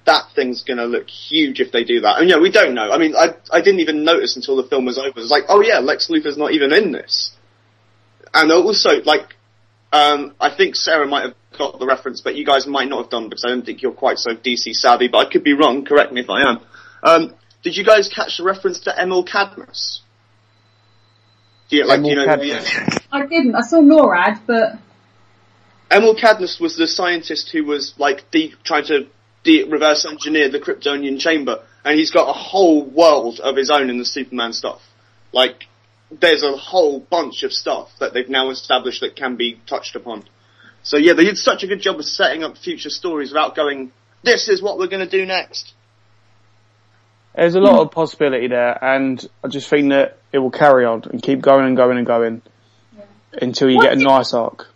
That thing's gonna look huge if they do that. And yeah, we don't know. I mean, I I didn't even notice until the film was over. It's like, oh yeah, Lex Luthor's not even in this. And also, like, um, I think Sarah might have got the reference, but you guys might not have done because I don't think you're quite so DC savvy. But I could be wrong. Correct me if I am. Um, did you guys catch the reference to Emil Cadmus? Do you, like, Emil you know, Cadmus. I didn't. I saw NORAD, but Emil Cadmus was the scientist who was like de- trying to de- reverse engineer the Kryptonian chamber, and he's got a whole world of his own in the Superman stuff. Like, there's a whole bunch of stuff that they've now established that can be touched upon. So yeah, they did such a good job of setting up future stories without going, this is what we're going to do next. There's a lot of possibility there, and I just think that it will carry on and keep going and going and going until you What get a did- nice arc.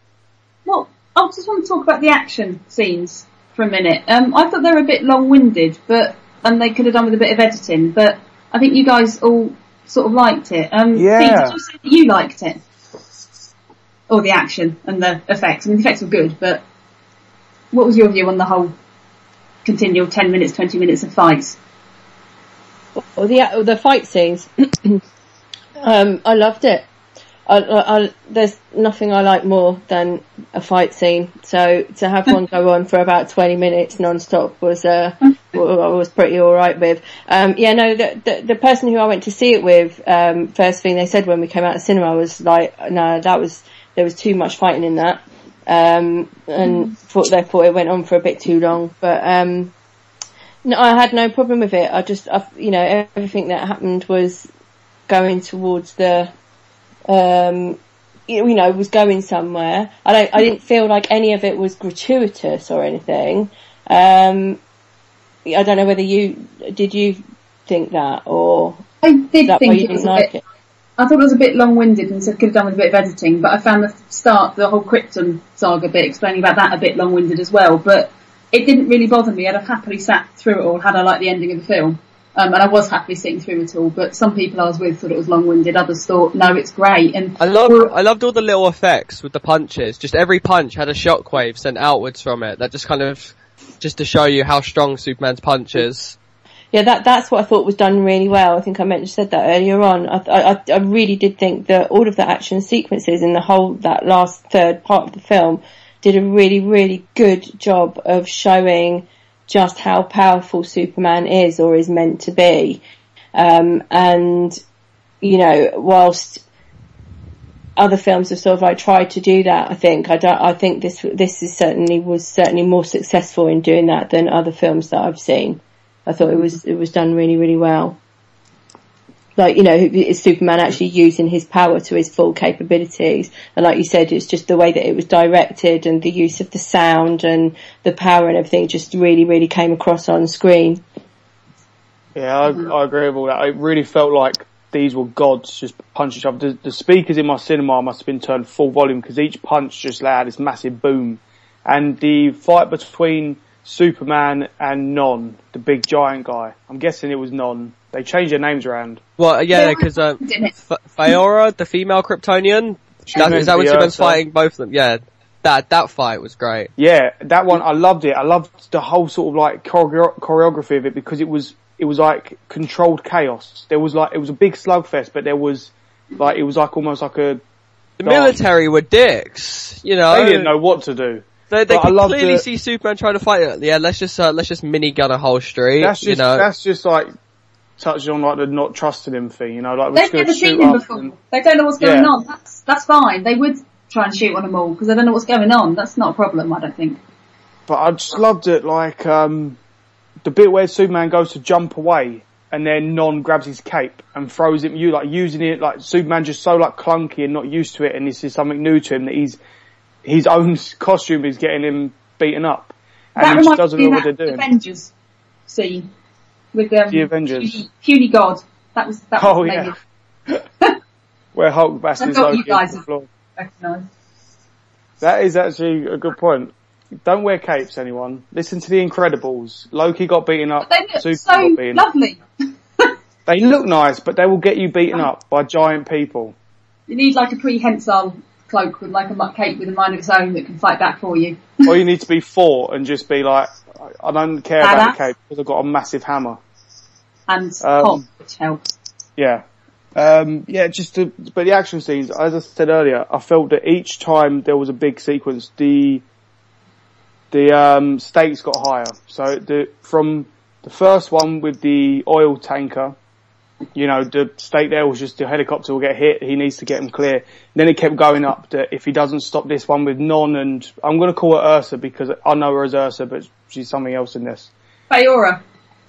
well, I just want to talk about the action scenes for a minute. Um, I thought they were a bit long-winded, but and they could have done with a bit of editing. But I think you guys all sort of liked it. Um, Yeah. Pete, did you say that you liked it? Or the action and the effects? I mean, the effects were good, but what was your view on the whole continual 10 minutes, 20 minutes of fights? Or the the fight scenes. um, I loved it. I, I, I, there's nothing I like more than a fight scene. So to have one go on for about 20 minutes non-stop was, uh, I was pretty alright with. Um, yeah, no, the, the, the person who I went to see it with, um, first thing they said when we came out of cinema was like, no, that was, there was too much fighting in that. Um, and thought, they thought it went on for a bit too long, but, um, no, I had no problem with it. I just, I, you know, everything that happened was going towards the, um, you know, was going somewhere. I don't, I didn't feel like any of it was gratuitous or anything. Um, I don't know whether you, did you think that or I did that think you it was didn't a like bit, it? I thought it was a bit long-winded and so could have done with a bit of editing, but I found the start, the whole Krypton saga bit, explaining about that a bit long-winded as well, but it didn't really bother me. I'd have happily sat through it all had I liked the ending of the film. Um, and I was happy sitting through it all, but some people I was with thought it was long-winded, others thought, no, it's great. And I loved, I loved all the little effects with the punches. Just every punch had a shockwave sent outwards from it. That just kind of, just to show you how strong Superman's punch is. Yeah, that that's what I thought was done really well. I think I mentioned said that earlier on. I, I I really did think that all of the action sequences in the whole that last third part of the film did a really really good job of showing just how powerful Superman is or is meant to be. Um, and you know, whilst other films have sort of like tried to do that, I think I don't. I think this this is certainly was certainly more successful in doing that than other films that I've seen. I thought it was it was done really really well. Like you know, is Superman actually using his power to his full capabilities? And like you said, it's just the way that it was directed and the use of the sound and the power and everything just really really came across on screen. Yeah, I, I agree with all that. It really felt like these were gods just punching each other. The, the speakers in my cinema must have been turned full volume because each punch just out this massive boom. And the fight between Superman and Non, the big giant guy, I'm guessing it was Non. They changed their names around. Well, yeah, Yeah, because uh. F- Faora, the female Kryptonian, that, meant is that to when be Superman's fighting both of them? Yeah, that that fight was great. Yeah, that one I loved it. I loved the whole sort of like choreo- choreography of it because it was it was like controlled chaos. There was like it was a big slugfest, but there was like it was like almost like a The Dark. military were dicks, you know. they didn't know what to do. They, they But could clearly the- see Superman trying to fight it. Yeah, let's just uh, let's just minigun a whole street. That's just you know, that's just like touching on like the not trusting him thing. You know, like they've never seen him before. and- They don't know what's going Yeah. on. That's, that's fine. They would try and shoot on them all because they don't know what's going on. That's not a problem, I don't think. But I just loved it, like um, the bit where Superman goes to jump away, and then Non grabs his cape and throws it you, like using it, like Superman just so like clunky and not used to it, and this is something new to him that he's, his own costume is getting him beaten up. And that he just doesn't me know what they're doing. Avengers scene with um, The Avengers. Puny, Puny God. That was that was Oh, amazing. yeah. Where Hulk bashes I thought you Loki guys the floor. That is actually a good point. Don't wear capes, anyone. Listen to the Incredibles. Loki got beaten up. They look Super so got beaten up. lovely. They look nice, but they will get you beaten up by giant people. You need like a prehensile cloak with like a cape with a mind of its own that can fight back for you. or you need to be Thor and just be like, I- don't care about the cape because I've got a massive hammer. And Um, hot, which helps. Yeah. Um, yeah, just to, but the action scenes, as I said earlier, I felt that each time there was a big sequence, the, the, um, stakes got higher. So the, from the first one with the oil tanker, you know, the stake there was just the helicopter will get hit, he needs to get him clear. then it kept going up that if he doesn't stop this one with Non and, I'm gonna call her Ursa because I know her as Ursa, but she's something else in this. Faora.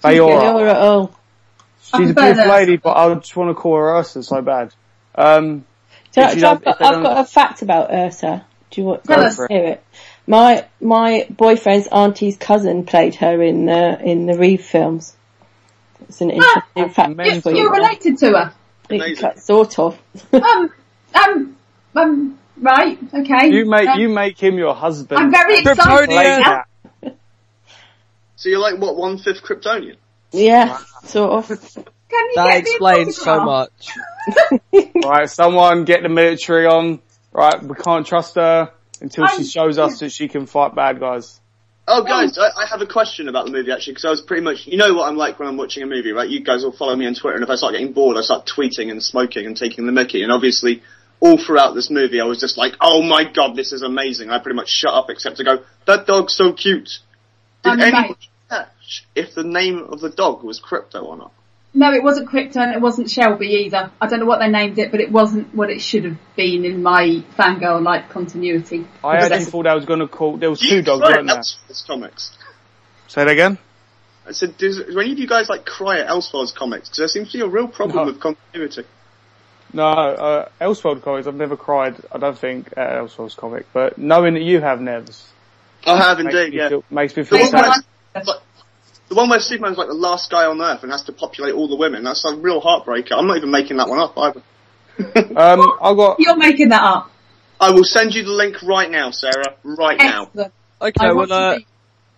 Faora. Laura, oh. She's a prefer beautiful lady, but I just want to call her Ursa so bad. Um, Do you if I've, got, I've got a fact about Ursa. Do you want to hear it? My my boyfriend's auntie's cousin played her in the in the Reeve films. It's an interesting fact You, mental. for you. you're related to her. Amazing. Sort of. Um, um, um, right, okay. you make Um, you make him your husband. I'm very excited play So you're like what one fifth Kryptonian? Yeah, sort of. Can you That get explains so much. Right, someone get the military on. Right, we can't trust her until she I'm- shows us that she can fight bad guys. Oh, guys, I, I have a question about the movie actually, because I was pretty much, you know what I'm like when I'm watching a movie, right? You guys will follow me on Twitter, and if I start getting bored, I start tweeting and smoking and taking the mickey. And obviously, all throughout this movie, I was just like, "Oh my god, this is amazing!" I pretty much shut up except to go, "That dog's so cute." Did I'm anyone right. catch if the name of the dog was Krypto or not? No, it wasn't Krypto, it wasn't Shelby either. I don't know what they named it, but it wasn't what it should have been in my fangirl-like continuity. I Because actually thought I was going to call. There was two You dogs, cry weren't there? Elseworlds comics. Say that again. I said, does, do any of you guys like cry at Elseworlds comics? Because there seems to be a real problem No. with continuity. No, uh, Elseworld comics. I've never cried. I don't think at Elseworlds comic, but knowing that you have, Nevs, I have indeed, me yeah. feel, makes me feel one, sad. Where, like, the one where Superman's like the last guy on Earth and has to populate all the women. That's a real heartbreaker. I'm not even making that one up either. Um, I got. You're making that up. I will send you the link right now, Sarah. Right now. Okay, I well, uh, to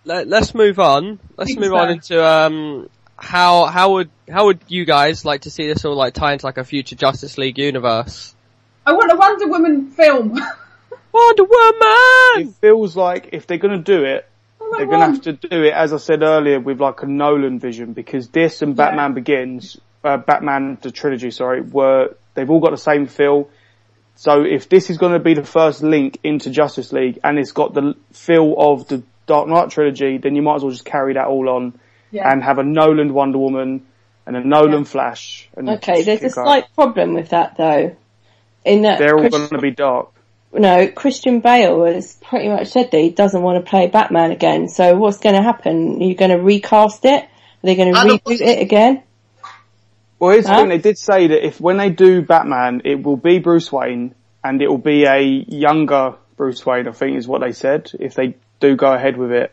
let, us move on. Let's Think move so. on into um how how would how would you guys like to see this all like tie into like a future Justice League universe? I want a Wonder Woman film. Wonder Woman. It feels like if they're going to do it, my they're going to have to do it, as I said earlier, with like a Nolan vision because this and Yeah. Batman Begins, uh, Batman the trilogy, sorry, were they've all got the same feel. So if this is going to be the first link into Justice League and it's got the feel of the Dark Knight trilogy, then you might as well just carry that all on Yeah. and have a Nolan Wonder Woman and a Nolan Yeah. Flash. And Okay, there's a slight problem with that though. In that They're all going to be dark. No, Christian Bale has pretty much said that he doesn't want to play Batman again. So what's going to happen? Are you going to recast it? Are they going to I reboot it again? Well, here's the Huh? thing. They did say that if when they do Batman, it will be Bruce Wayne, and it will be a younger Bruce Wayne. I think is what they said. If they do go ahead with it,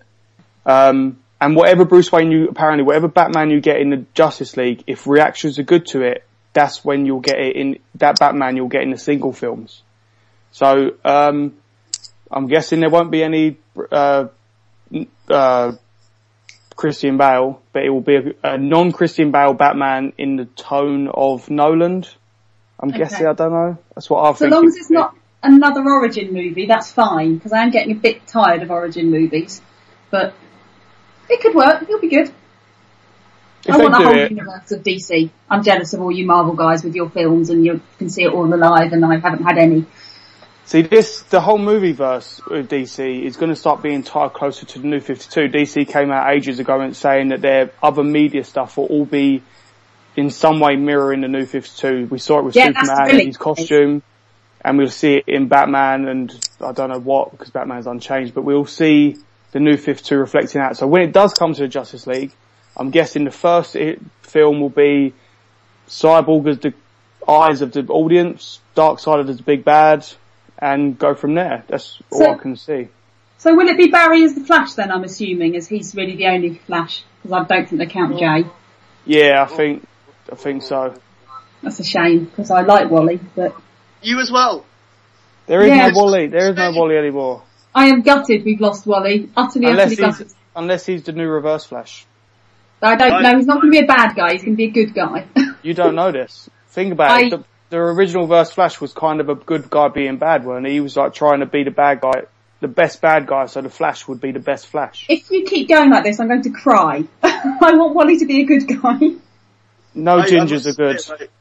um, and whatever Bruce Wayne you apparently whatever Batman you get in the Justice League, if reactions are good to it, that's when you'll get it in that Batman you'll get in the single films. So um, I'm guessing there won't be any uh, uh, Christian Bale, but it will be a, a non-Christian Bale Batman in the tone of Nolan. I'm Okay. guessing. I don't know. That's what I So think. long as it's be. not another origin movie, that's fine, because I am getting a bit tired of origin movies. But it could work, it'll be good. If I want do whole it, universe of DC. I'm jealous of all you Marvel guys with your films and you can see it all alive and I haven't had any. See this, the whole movie verse with DC is going to start being tied closer to the New 52. DC came out ages ago and saying that their other media stuff will all be in some way mirroring the New 52. We saw it with Yeah, Superman and his costume, and we'll see it in Batman and I don't know what because Batman's unchanged, but we'll see the New 52 reflecting that. So when it does come to the Justice League, I'm guessing the first film will be Cyborg as the eyes of the audience, Darkseid as the big bad, and go from there. That's all So- I can see. So will it be Barry as the Flash then? I'm assuming, as he's really the only Flash because I don't think they count Jay. Yeah, I think, I think so. That's a shame because I like Wally, but You as well. There is Yeah. no Wally. There is no Wally anymore. I am gutted we've lost Wally. Utterly, Unless utterly he's, gutted. unless he's the new Reverse Flash. I don't know. He's not going to be a bad guy. He's going to be a good guy. You don't know this. Think about I- it. The, the original Verse Flash was kind of a good guy being bad, when he? he was like trying to be the bad guy, the best bad guy, so the Flash would be the best Flash. if you keep going like this, I'm going to cry. I want Wally to be a good guy. No I- I gingers must are good. admit, like,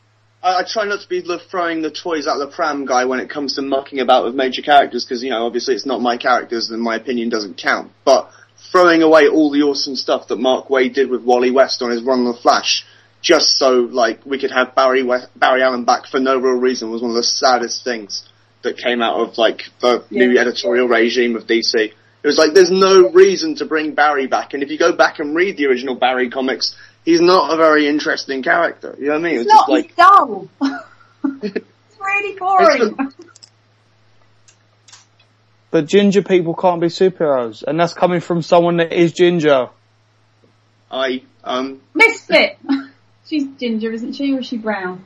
I, I try not to be the throwing the toys out the pram guy when it comes to mucking about with major characters because you know obviously it's not my characters and my opinion doesn't count. But throwing away all the awesome stuff that Mark Waid did with Wally West on his run on the Flash just so like we could have Barry West, Barry Allen back for no real reason was one of the saddest things that came out of like the new editorial regime of DC. It was like there's no reason to bring Barry back, and if you go back and read the original Barry comics, he's not a very interesting character. You know what I mean? It's It's not. just like He's dull. it's really boring. But ginger people can't be superheroes, and that's coming from someone that is ginger. I um Misfit. She's ginger, isn't she, or is she brown?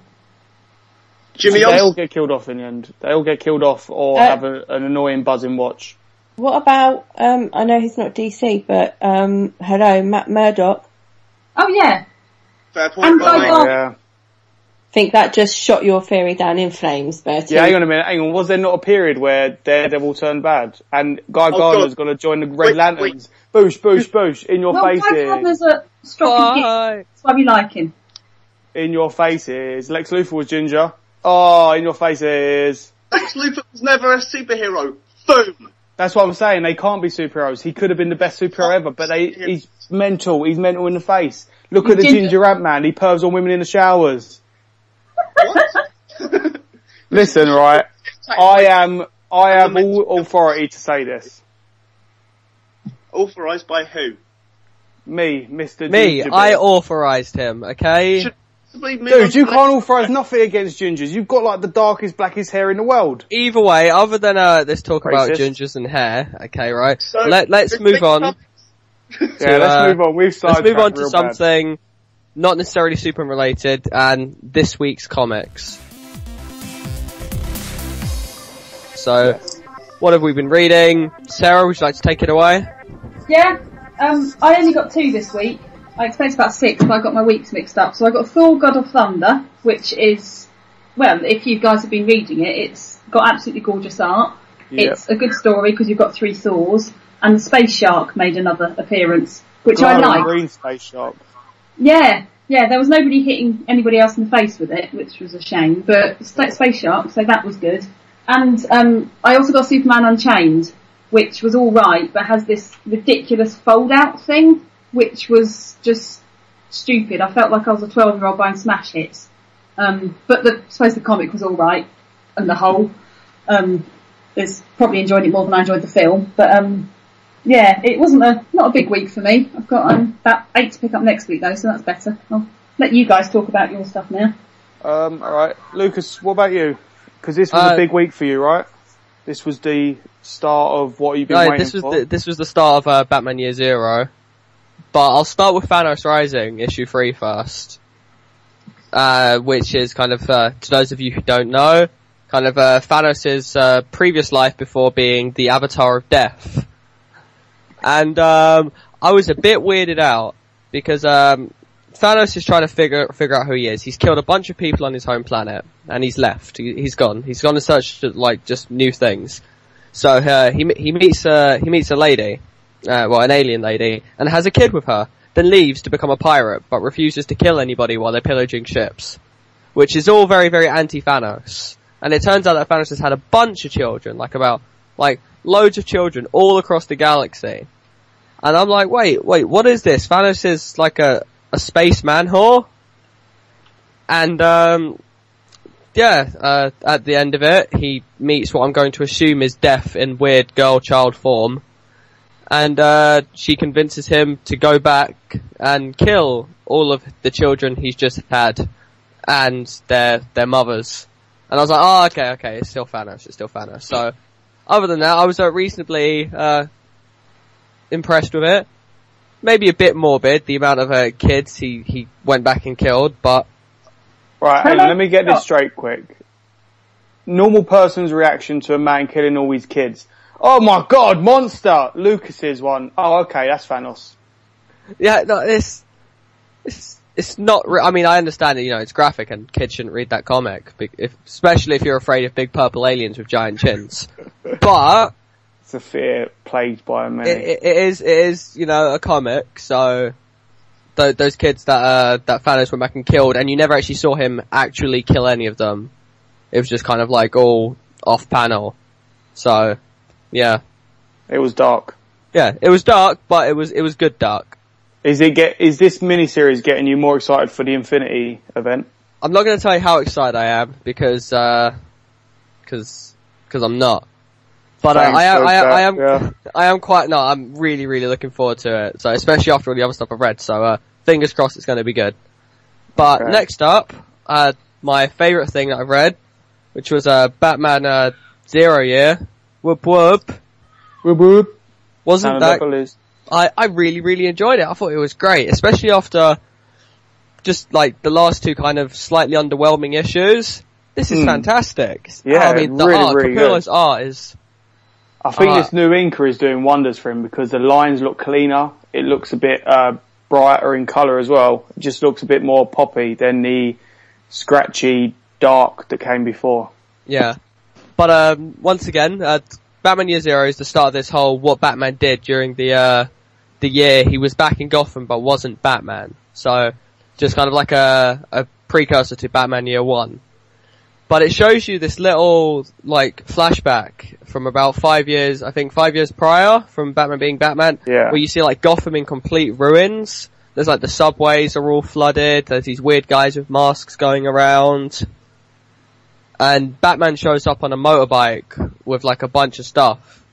Jimmy they all get killed off in the end. They all get killed off or Uh, have a, an annoying buzzing watch. What about, um, I know he's not DC, but, um, hello, Matt Murdock. Oh yeah. Fair point. And by the Guy Yeah. think that just shot your theory down in flames, Bertie. Yeah, hang on a minute, hang on. Was there not a period where Daredevil turned bad? And Guy Oh, Gardner's gonna join the Red Wait, Lanterns? Boosh, boosh, boosh, in your Well, Guy. Gardner's a stroppy git. Bye. That's why we like him. In your faces. Lex Luthor was ginger. Oh, in your faces. Lex Luthor was never a superhero. Boom. That's what I'm saying. They can't be superheroes. He could have been the best superhero ever, but they, he's mental. He's mental in the face. Look at the Ginger. ginger ant man. He pervs on women in the showers. What? Listen, right. I am, I have all authority to say this. Authorized by who? Me, Mr. Me, Ginger I authorised him, okay? Should- Possibly move on Dude, to you can't next- authorise nothing against gingers. You've got like the darkest, blackest hair in the world. Either way, other than uh, this talk about gingers and hair, okay, right? So, Let, let's move on. about- Yeah, let's uh, move on. We've Let's move on to real bad. something not necessarily super related and this week's comics. So, what have we been reading? Sarah, would you like to take it away? Yeah. Um, I only got two this week. I expected about six, but I got my weeks mixed up. So I got Thor: God of Thunder, which is, well, if you guys have been reading it, it's got absolutely gorgeous art. Yeah. It's a good story because you've got three Thors, and the Space Shark made another appearance, which Glowing I like. green space shark. Yeah, yeah, there was nobody hitting anybody else in the face with it, which was a shame, but Space Shark, so that was good. And um, I also got Superman Unchained, which was alright, but has this ridiculous fold out thing, which was just stupid. I felt like I was a 12 year old buying smash hits. Um, but the, I suppose the comic was alright, and the whole. Um, is probably enjoyed it more than I enjoyed the film, but um, yeah, it wasn't a not a big week for me. I've got um, about eight to pick up next week though, so that's better. I'll let you guys talk about your stuff now. Um, alright. Lucas, what about you? Because this was Uh, a big week for you, right? This was the start of what you've been No, waiting this was for. the, this was the start of uh, Batman Year Zero. But I'll start with Thanos Rising, issue three first. Uh, which is kind of, uh, to those of you who don't know, kind of, uh, Thanos' uh, previous life before being the Avatar of Death. And, um, I was a bit weirded out, because, um, Thanos is trying to figure, figure out who he is. He's killed a bunch of people on his home planet, and he's left. He, he's gone. He's gone to search like, just new things. So, uh, he, he meets, uh, he meets a lady, uh, well, an alien lady, and has a kid with her, then leaves to become a pirate, but refuses to kill anybody while they're pillaging ships. Which is all very, very anti-Thanos. And it turns out that Thanos has had a bunch of children, like about, like, loads of children all across the galaxy. And I'm like, wait, wait, what is this? Thanos is like a, a space man whore? And, um, yeah, uh, at the end of it, he meets what I'm going to assume is Death in weird girl child form. And uh, she convinces him to go back and kill all of the children he's just had and their their mothers. And I was like, oh, okay, okay, it's still Thanos, it's still Thanos. So, other than that, I was uh, reasonably uh, impressed with it. Maybe a bit morbid, the amount of uh, kids he, he went back and killed, but Right, Hello? hang on, let me get this straight quick. Normal person's reaction to a man killing all his kids. Oh my god, monster! Lucas's one. Oh, okay, that's Thanos. yeah, no, it's it's it's not. Re- I mean, I understand that you know it's graphic and kids shouldn't read that comic, if, especially if you're afraid of big purple aliens with giant chins. but It's a fear plagued by many. it, it, it is it is you know a comic, so th- those kids that uh, that Thanos went back and killed, and you never actually saw him actually kill any of them. It was just kind of like all off panel. So yeah, It was dark. yeah, it was dark, but it was it was good dark. Is it get? Is this miniseries getting you more excited for the Infinity event? I'm not going to tell you how excited I am because because because I'm not. But uh, I, am, I, am, I am yeah. I am quite no. I'm really really looking forward to it. So especially after all the other stuff I've read. So uh, fingers crossed it's going to be good. But Okay. next up, uh, my favourite thing that I've read, which was uh, Batman uh, Zero Year. Whoop whoop. Whoop whoop. Wasn't that of is. I, I really, really enjoyed it. I thought it was great, especially after just like the last two kind of slightly underwhelming issues. This is Hmm. fantastic. Yeah, I mean, the really, art, really Capullo's art is, I think Uh, this new inker is doing wonders for him because the lines look cleaner. It looks a bit uh, brighter in colour as well. It just looks a bit more poppy than the scratchy dark that came before. yeah. But, um, once again, uh, Batman Year Zero is the start of this whole what Batman did during the, uh, the year he was back in Gotham but wasn't Batman. So, just kind of like a, a precursor to Batman Year One. But it shows you this little, like, flashback from about five years, I think five years prior, from Batman being Batman, Yeah. where you see like Gotham in complete ruins. There's like the subways are all flooded, there's these weird guys with masks going around. And Batman shows up on a motorbike with like a bunch of stuff.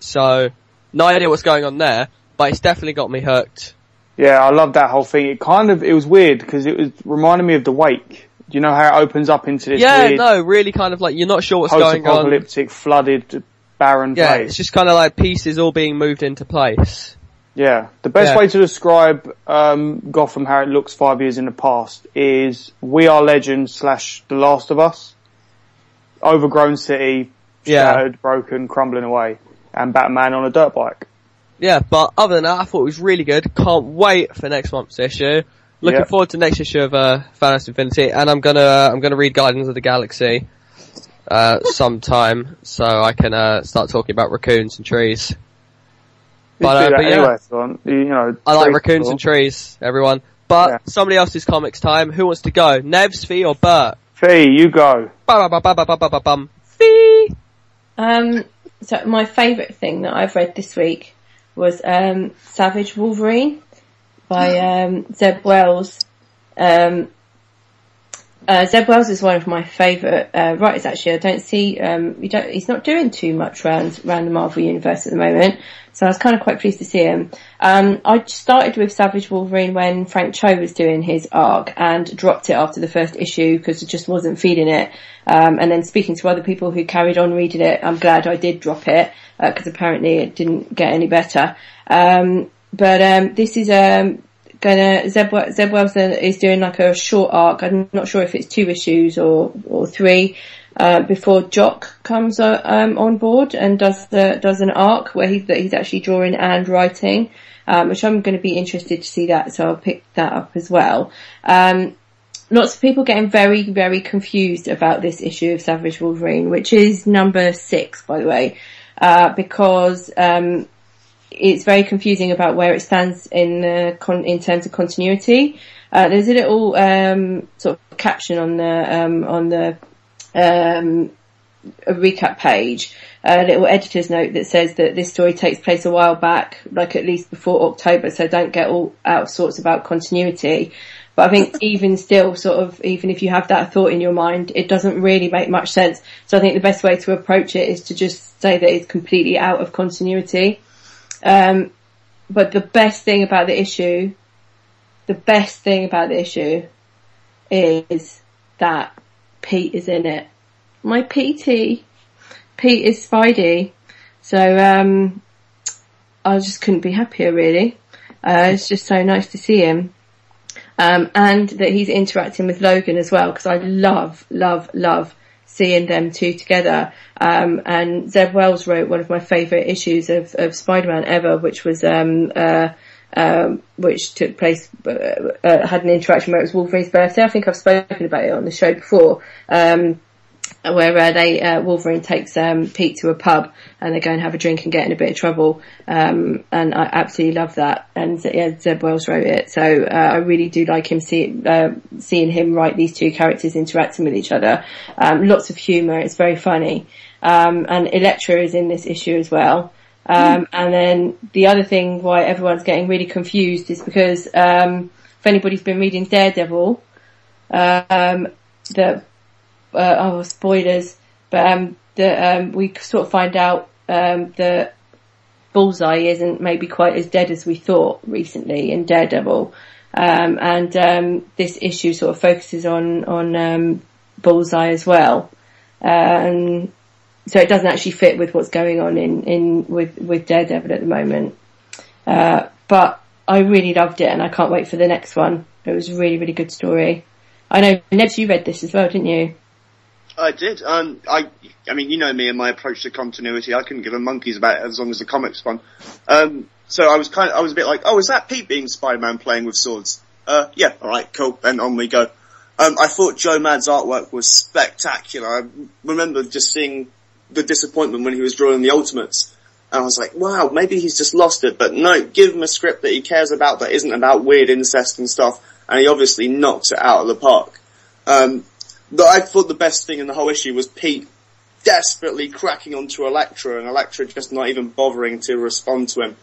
So, no idea what's going on there, but it's definitely got me hooked. Yeah, I love that whole thing. It kind of, it was weird because it was reminding me of The Wake. Do you know how it opens up into this yeah, no, really kind of like, you're not sure what's going on. post-apocalyptic, flooded, barren Yeah, place? it's just kind of like pieces all being moved into place. Yeah, the best Yeah. way to describe um, Gotham, how it looks five years in the past, is We Are Legend slash The Last of Us. Overgrown city, Yeah. shattered, broken, crumbling away, and Batman on a dirt bike. Yeah, but other than that, I thought it was really good. Can't wait for next month's issue. Looking Yeah. forward to next issue of uh, Thanos Infinity, and I'm gonna I'm gonna read Guardians of the Galaxy uh, sometime, so I can uh, start talking about raccoons and trees. You But, uh, but yeah. anyway, son. You, you know, I like raccoons cool. and trees, everyone. But Yeah. somebody else's comics time. Who wants to go? Nevs, Fee, or Bert? Fee, you go. Bum. Fee. Um, so my favourite thing that I've read this week was um, Savage Wolverine by um, Zeb Wells. Um, uh, Zeb Wells is one of my favourite uh, writers. Actually, I don't see um, you don't. He's not doing too much around the Marvel universe at the moment, so I was kind of quite pleased to see him. Um, I started with Savage Wolverine when Frank Cho was doing his arc and dropped it after the first issue because I just wasn't feeling it. Um, and then speaking to other people who carried on reading it, I'm glad I did drop it because apparently it didn't get any better. Um, but um, this is um, gonna Zeb, Zeb Wells is doing like a short arc. I'm not sure if it's two issues or or three. Uh, before Jock comes uh, um, on board and does the does an arc where he's that he's actually drawing and writing, um, which I'm going to be interested to see that. So I'll pick that up as well. Um, lots of people getting very, very confused about this issue of Savage Wolverine, which is number six, by the way, uh, because um, it's very confusing about where it stands in the con- in terms of continuity. Uh, there's a little um, sort of caption on the um, on the um, a recap page, a little editor's note that says that this story takes place a while back, like at least before October, so don't get all out of sorts about continuity. But I think even still, sort of, even if you have that thought in your mind, it doesn't really make much sense. So I think the best way to approach it is to just say that it's completely out of continuity. Um, but the best thing about the issue, the best thing about the issue is that Pete is in it. My PT. Pete is Spidey. So, um, I just couldn't be happier really. Uh, it's just so nice to see him. Um, and that he's interacting with Logan as well, because I love, love, love seeing them two together. Um, and Zeb Wells wrote one of my favourite issues of, of Spider-Man ever, which was, um, uh, um, which took place, uh, uh, had an interaction where it was Wolverine's birthday. I think I've spoken about it on the show before. Um, where uh, they uh, Wolverine takes um, Pete to a pub and they go and have a drink and get in a bit of trouble. Um, and I absolutely love that. And yeah, Zeb Wells wrote it, so uh, I really do like him see, uh, seeing him write these two characters interacting with each other. Um, lots of humour. It's very funny. Um, and Elektra is in this issue as well. Um, and then the other thing why everyone's getting really confused is because um, if anybody's been reading Daredevil, um, the uh, oh spoilers, but um, um, we sort of find out um, that Bullseye isn't maybe quite as dead as we thought recently in Daredevil, um, and um, this issue sort of focuses on on um, Bullseye as well, and so it doesn't actually fit with what's going on in in with with Daredevil at the moment. Uh, but I really loved it, and I can't wait for the next one. It was a really really good story. I know Nevs, you read this as well, didn't you? I did. Um, I, I mean, you know me and my approach to continuity. I couldn't give a monkey's about it as long as the comic's fun. Um, so I was kind of, I was a bit like, oh, is that Pete being Spider-Man playing with swords? Uh, yeah, alright, cool, then on we go. Um, I thought Joe Mad's artwork was spectacular. I remember just seeing the disappointment when he was drawing the Ultimates. And I was like, wow, maybe he's just lost it, but no, give him a script that he cares about that isn't about weird incest and stuff, and he obviously knocks it out of the park. Um, but I thought the best thing in the whole issue was Pete desperately cracking onto Elektra and Elektra just not even bothering to respond to him.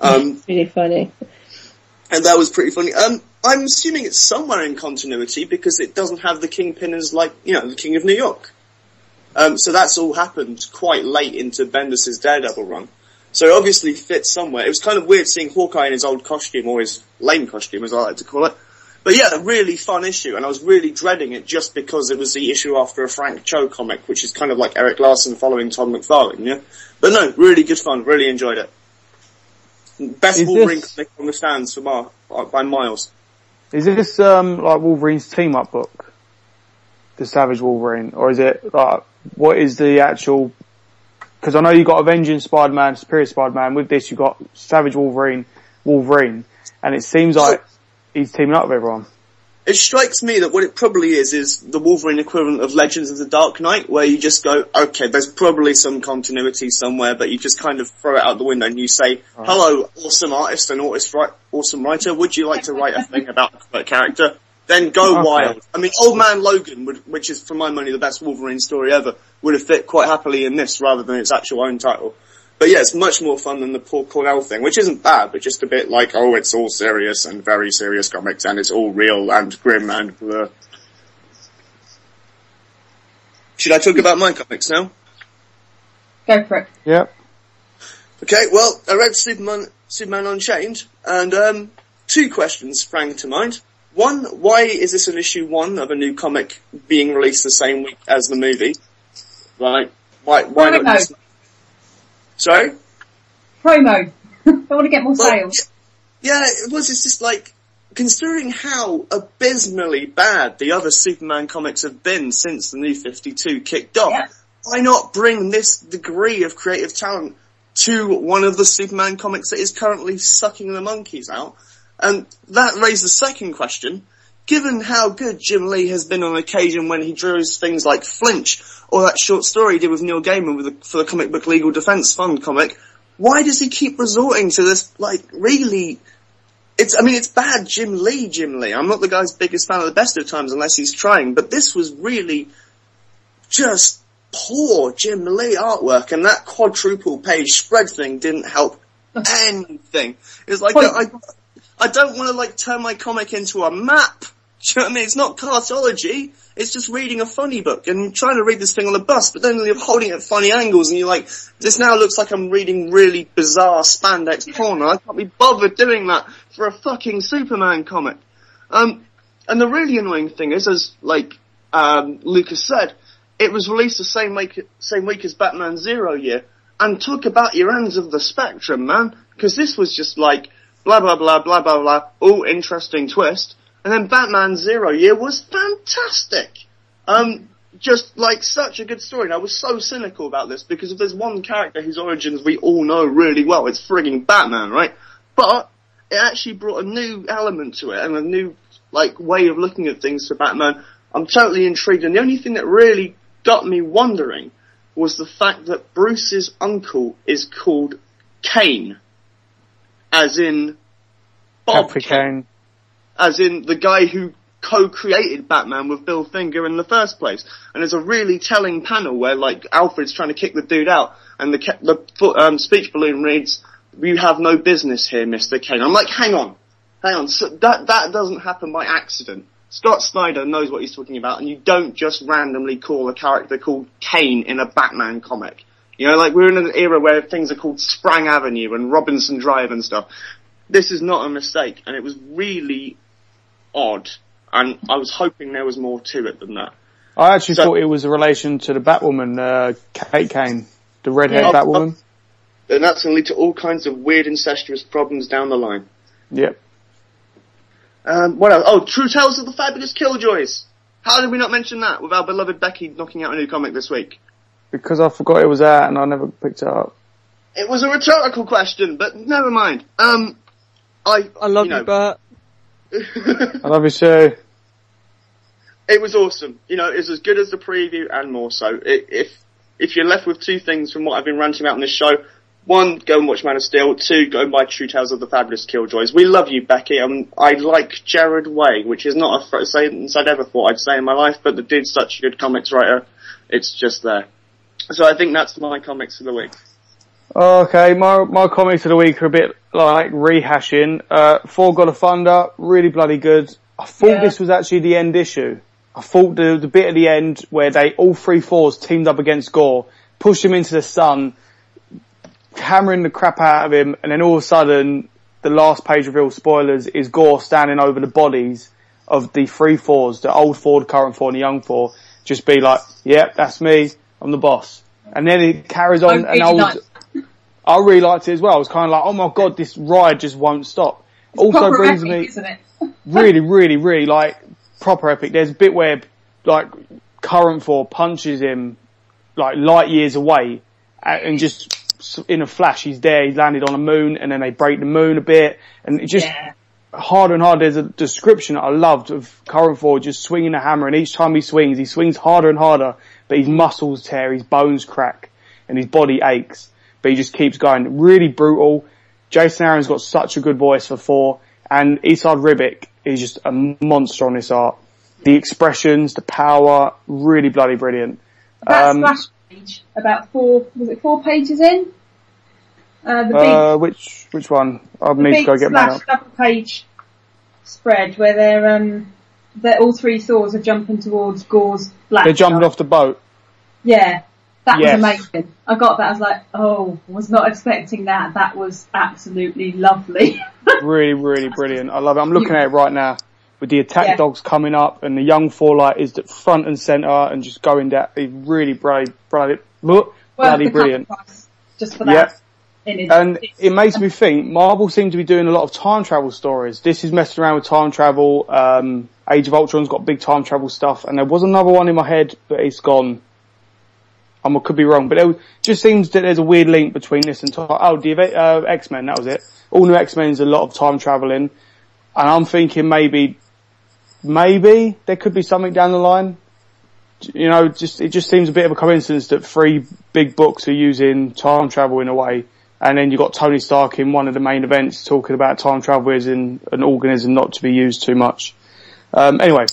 Um, really funny. and that was pretty funny. Um, I'm assuming it's somewhere in continuity because it doesn't have the Kingpin as like, you know, the King of New York. Um, so that's all happened quite late into Bendis' Daredevil run. So it obviously fits somewhere. It was kind of weird seeing Hawkeye in his old costume, or his lame costume as I like to call it. But yeah, a really fun issue, and I was really dreading it just because it was the issue after a Frank Cho comic, which is kind of like Erik Larsen following Todd McFarlane, yeah? But no, really good fun, really enjoyed it. Best Is Wolverine this- comic on the stands for Mar- by miles. Is this um like Wolverine's team up book, the Savage Wolverine, or is it like what is the actual? Because I know you got Avenging Spider-Man, Superior Spider-Man. With this, you got Savage Wolverine, Wolverine, and it seems like he's teaming up with everyone. It strikes me that what it probably is is the Wolverine equivalent of Legends of the Dark Knight, where you just go, okay, there's probably some continuity somewhere, but you just kind of throw it out the window and you say, hello, awesome artist and artist, awesome writer, would you like to write a thing about a character? Then go Okay. wild. I mean, Old Man Logan, would, which is for my money the best Wolverine story ever, would have fit quite happily in this rather than its actual own title. But yeah, it's much more fun than the Paul Cornell thing, which isn't bad, but just a bit like, oh, it's all serious and very serious comics and it's all real and grim and blah. Should I talk about my comics now? Go for it. Yep. Okay, well, I read Superman, Superman Unchained, and um, two questions sprang to mind. One, why is this an issue one of a new comic being released the same week as the movie? Right? Why? Why not? Sorry. Promo. I want to get more Well, sales. Yeah, it was. It's just like considering how abysmally bad the other Superman comics have been since the New Fifty Two kicked off. Yeah. Why not bring this degree of creative talent to one of the Superman comics that is currently sucking the monkeys out? And that raised the second question. Given how good Jim Lee has been on occasion when he draws things like Flinch, or that short story he did with Neil Gaiman with the, for the comic book Legal Defense Fund comic, why does he keep resorting to this, like, really it's, I mean, it's bad Jim Lee, Jim Lee. I'm not the guy's biggest fan of the best of times unless he's trying, but this was really just poor Jim Lee artwork and that quadruple page spread thing didn't help anything. It's like, I, I don't want to like turn my comic into a map, you know what I mean? It's not cartology. It's just reading a funny book and trying to read this thing on the bus, but then you're holding it at funny angles and you're like, this now looks like I'm reading really bizarre spandex porn. I can't be bothered doing that for a fucking Superman comic. Um, and the really annoying thing is, as like um, Lucas said, it was released the same week same week as Batman Zero Year, and talk about your ends of the spectrum, man. Because this was just like blah blah blah blah blah blah. Oh, interesting twist. And then Batman Zero Year was fantastic. Um, just like such a good story. And I was so cynical about this because if there's one character whose origins we all know really well, it's frigging Batman, right? But it actually brought a new element to it and a new like way of looking at things for Batman. I'm totally intrigued, and the only thing that really got me wondering was the fact that Bruce's uncle is called Kane, as in Bob Capricorn. Kane. As in the guy who co-created Batman with Bill Finger in the first place. And there's a really telling panel where like Alfred's trying to kick the dude out, and the the um, speech balloon reads, "You have no business here, Mister Kane." I'm like, hang on, hang on, so that that doesn't happen by accident. Scott Snyder knows what he's talking about, and you don't just randomly call a character called Kane in a Batman comic. You know, like we're in an era where things are called Sprang Avenue and Robinson Drive and stuff. This is not a mistake, and it was really odd. And I was hoping there was more to it than that. I actually So- thought it was a relation to the Batwoman, uh, Kate Kane, the redhead Yeah. Batwoman. And that's going to lead to all kinds of weird incestuous problems down the line. Yep. Um, what else? Oh, True Tales of the Fabulous Killjoys. How did we not mention that with our beloved Becky knocking out a new comic this week? Because I forgot it was out and I never picked it up. It was a rhetorical question, but never mind. Um, I I love you you, Bert. I love you, Sue. it was awesome. You know, it was as good as the preview and more so. I if if you're left with two things from what I've been ranting about on this show, one, go and watch Man of Steel. Two, go and buy True Tales of the Fabulous Killjoys. We love you, Becky. Um, I like Gerard Way, which is not a sentence I'd ever thought I'd say in my life, but the dude's such a good comics writer. It's just there. So I think that's my comics for the week. Okay, my my comics of the week are a bit like rehashing. Uh, Thor God of Thunder, really bloody good. I thought Yeah. this was actually the end issue. I thought the the bit at the end where they all three Thors teamed up against Gorr, pushed him into the sun, hammering the crap out of him, and then all of a sudden, the last page reveal spoilers is Gorr standing over the bodies of the three Thors, the old Thor, the current Thor, and the young Thor. Just be like, yep, that's me. I'm the boss. And then it carries on Oh, an old. 89. I really liked it as well. I was kind of like, oh my god, this ride just won't stop. also brings epic, me really, really, really like proper epic. There's a bit where like current Thor punches him like light years away and just in a flash he's there. He's landed on a moon and then they break the moon a bit and it just Yeah. harder and harder. There's a description that I loved of current Thor just swinging the hammer and each time he swings, he swings harder and harder, but his muscles tear, his bones crack and his body aches, but he just keeps going. Really brutal. Jason Aaron's got such a good voice for Thor and Esad Ribic is just a monster on this art. The expressions, the power, really bloody brilliant. That Um, splash page, about four, was it four pages in? Uh, the big, Uh, which, which one? I need to go get mine up. double page spread where they're, um, they're all three Thors are jumping towards Gorr's black. They're jumping off the boat. Yeah. That Yes. was amazing. I got that. I was like, oh, was not expecting that. That was absolutely lovely. really, really brilliant. I love it. I'm looking at it right now with the attack Yeah. dogs coming up and the young Thor light is at front and centre and just going down. It's really bloody, bloody, look, Worth bloody brilliant. just for that. Yeah. It. And it makes me think Marvel seem to be doing a lot of time travel stories. This is messing around with time travel. Um, Age of Ultron's got big time travel stuff, and there was another one in my head, but it's gone. I could be wrong, but it just seems that there's a weird link between this and. Oh, the uh, X Men, that was it. All new X Men is a lot of time traveling, and I'm thinking maybe, maybe there could be something down the line. You know, just it just seems a bit of a coincidence that three big books are using time travel in a way. And then you've got Tony Stark in one of the main events talking about time travel as in an organism not to be used too much. Um, anyway,